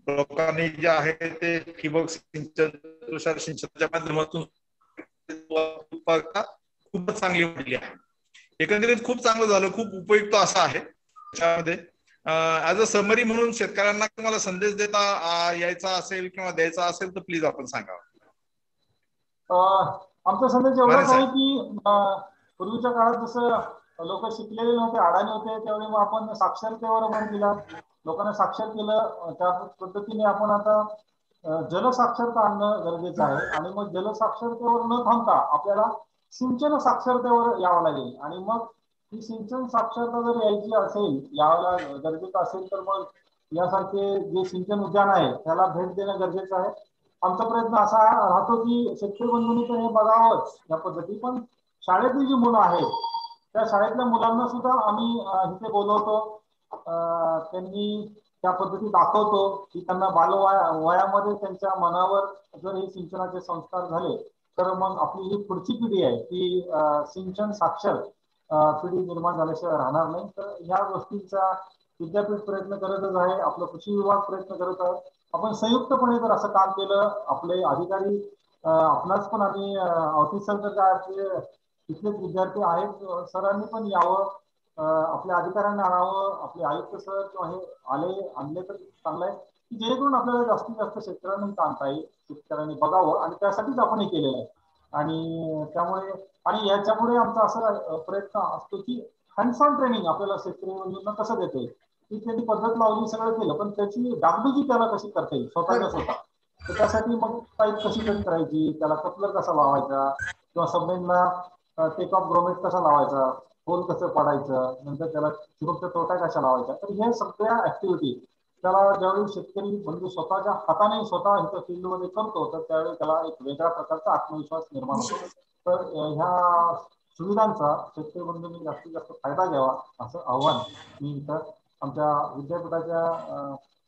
लोकांनी जे आहे ते ठिबक सिंचन तुषार सिंचनाच्या माध्यमातून खूपच चांगली वाढली आहे. एकंदरीत खूप चांगलं झालं खूप उपयुक्त असं आहे. त्याच्यामध्ये ऍज अ समरी म्हणून शेतकऱ्यांना तुम्हाला संदेश देता यायचा असेल किंवा द्यायचा असेल तर प्लीज आपण सांगा. आमचा संदेश एवढाच आहे की पूर्वीच्या काळात जसं लोक शिकलेले नव्हते अडाणी होते त्यावेळी मग आपण साक्षरतेवर भर दिला लोकांना साक्षर केलं त्या पद्धतीने आपण आता जलसाक्षरता आणणं गरजेचं आहे. आणि मग जलसाक्षरतेवर न थांबता आपल्याला सिंचन साक्षरतेवर यावं लागेल. आणि मग ही सिंचन साक्षरता जर यायची असेल यावेळेला गरजेचं असेल तर मग यासारखे जे सिंचन उद्यान आहे त्याला भेट देणं गरजेचं आहे. आमचा प्रयत्न असा राहतो की शेतकरी बंधूंनी तर हे बघावंच या पद्धती पण शाळेतली जी मुलं आहेत त्या शाळेतल्या मुलांना सुद्धा आम्ही इथे बोलवतो. त्यांनी त्या पद्धती दाखवतो की त्यांना बालवया वयामध्ये त्यांच्या मनावर जर हे सिंचनाचे संस्कार झाले तर मग आपली जी पुढची पिढी आहे ती सिंचन साक्षर पिढी निर्माण झाल्याशिवाय राहणार नाही. तर ह्या गोष्टींचा विद्यापीठ प्रयत्न करतच आहे. आपलं कृषी विभाग प्रयत्न करत आहे. आपण संयुक्तपणे जर असं काम केलं आपले अधिकारी आपणास पण आम्ही ऑफिसर तर काय तिथलेच विद्यार्थी आहेत. सरांनी पण यावं. आपल्या अधिकाऱ्यांना आणावं. आपले आयुक्त सर किंवा हे आले आणले तर चांगलं आहे. की जेणेकरून आपल्याला जास्तीत जास्त शेतकऱ्यांना आणता येईल शेतकऱ्यांनी बघावं. आणि त्यासाठीच आपण हे केलेलं आहे. आणि त्यामुळे आणि याच्यामुळे आमचा असा प्रयत्न असतो की हँड्स ऑन ट्रेनिंग आपल्याला शेतकरी बंधूंना कसं देते की त्यांनी पद्धत लावली सगळं केलं पण त्याची डागडुजी त्याला कशी करता येईल? स्वतःच्या स्वतः. तर त्यासाठी मग पाईप कशी कट करायची? त्याला कपलर कसा लावायचा? किंवा सबमेनला टेक ऑफ ग्रोमेट कसा लावायचा? होल कसं पडायचं? नंतर त्याला चिरूकचा तोटा कशा लावायचा? तर ह्या सगळ्या ऍक्टिव्हिटी त्याला ज्यावेळी शेतकरी बंधू स्वतःच्या हाताने स्वतः फील्डमध्ये करतो तर त्यावेळी त्याला एक वेगळ्या प्रकारचा आत्मविश्वास निर्माण होतो. तर ह्या सुविधांचा शेतकरी बंधूंनी जास्तीत जास्त फायदा घ्यावा असं आव्हान मी इथं आमच्या विद्यापीठाच्या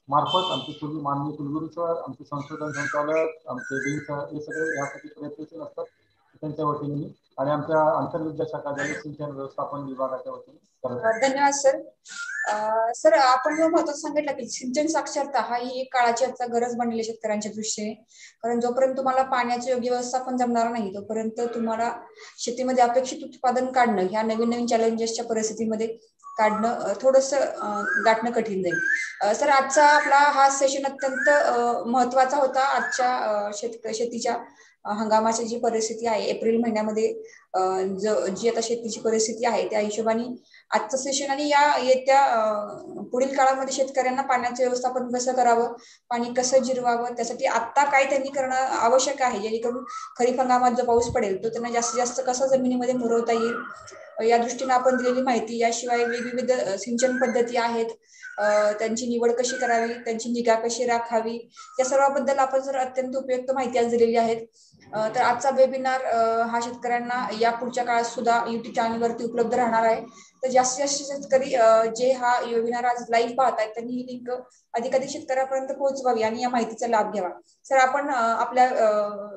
मार्फत आमचे पूर्वी माननीय कुलगुरू सर आमचे संशोधन संचालक आमचे डीन सर हे सगळे यासाठी प्रयत्नशील असतात. त्यांच्या वतीने आणि आमच्या आंतरविद्या शाखा सिंचन व्यवस्थापन विभागाच्या वतीने धन्यवाद सर. सर आपण महत्वाचं सांगितलं की सिंचन साक्षरता हा ही एक काळाची आता गरज बनलेली शेतकऱ्यांच्या दृष्टीने. कारण जोपर्यंत तुम्हाला पाण्याची योग्य व्यवस्थापन जमणार नाही तोपर्यंत तुम्हाला शेतीमध्ये अपेक्षित उत्पादन काढणं ह्या नवीन नवीन चॅलेंजेसच्या परिस्थितीमध्ये काढणं थोडस गाठणं कठीण जाईल. सर आजचा आपला हा सेशन अत्यंत महत्त्वाचा होता. आजच्या शेत शेतीच्या हंगामाची जी परिस्थिती आहे एप्रिल महिन्यामध्ये जी आता शेतीची परिस्थिती आहे त्या हिशोबाने आजचं सेशन आणि या येत्या पुढील काळामध्ये शेतकऱ्यांना पाण्याचं व्यवस्थापन कसं करावं पाणी कसं जिरवावं त्यासाठी आता काय त्यांनी करणं आवश्यक आहे जेणेकरून खरीप हंगामात जो पाऊस पडेल तो त्यांना जास्तीत जास्त कसं जमिनीमध्ये मुरवता येईल? या दृष्टीने आपण दिलेली माहिती याशिवाय वेगविविध सिंचन पद्धती आहेत त्यांची निवड कशी करावी त्यांची निगा कशी राखावी या सर्वाबद्दल आपण जर अत्यंत उपयुक्त माहिती आज दिलेली आहेत तर आजचा वेबिनार हा शेतकऱ्यांना या पुढच्या काळात सुद्धा युट्यूब चॅनलवरती उपलब्ध राहणार आहे. तर जास्तीत जास्त शेतकरी जे हा वेबिनार आज लाईव्ह पाहत आहेत त्यांनी ही लिंक अधिकाधिक शेतकऱ्यापर्यंत पोहोचवावी आणि या माहितीचा लाभ घ्यावा. सर आपण आपल्या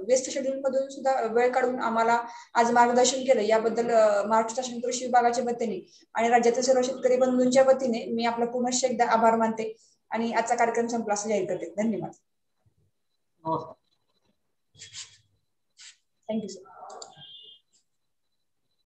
व्यस्त शेड्यूल मधून सुद्धा वेळ काढून आम्हाला आज मार्गदर्शन केलं. याबद्दल महाराष्ट्र शासन कृषी विभागाच्या वतीने आणि राज्यातील सर्व शेतकरी बंधूंच्या वतीने मी आपला पुनश्च एकदा आभार मानते आणि आजचा कार्यक्रम संपला असं जाहीर करते. धन्यवाद. Thank you sir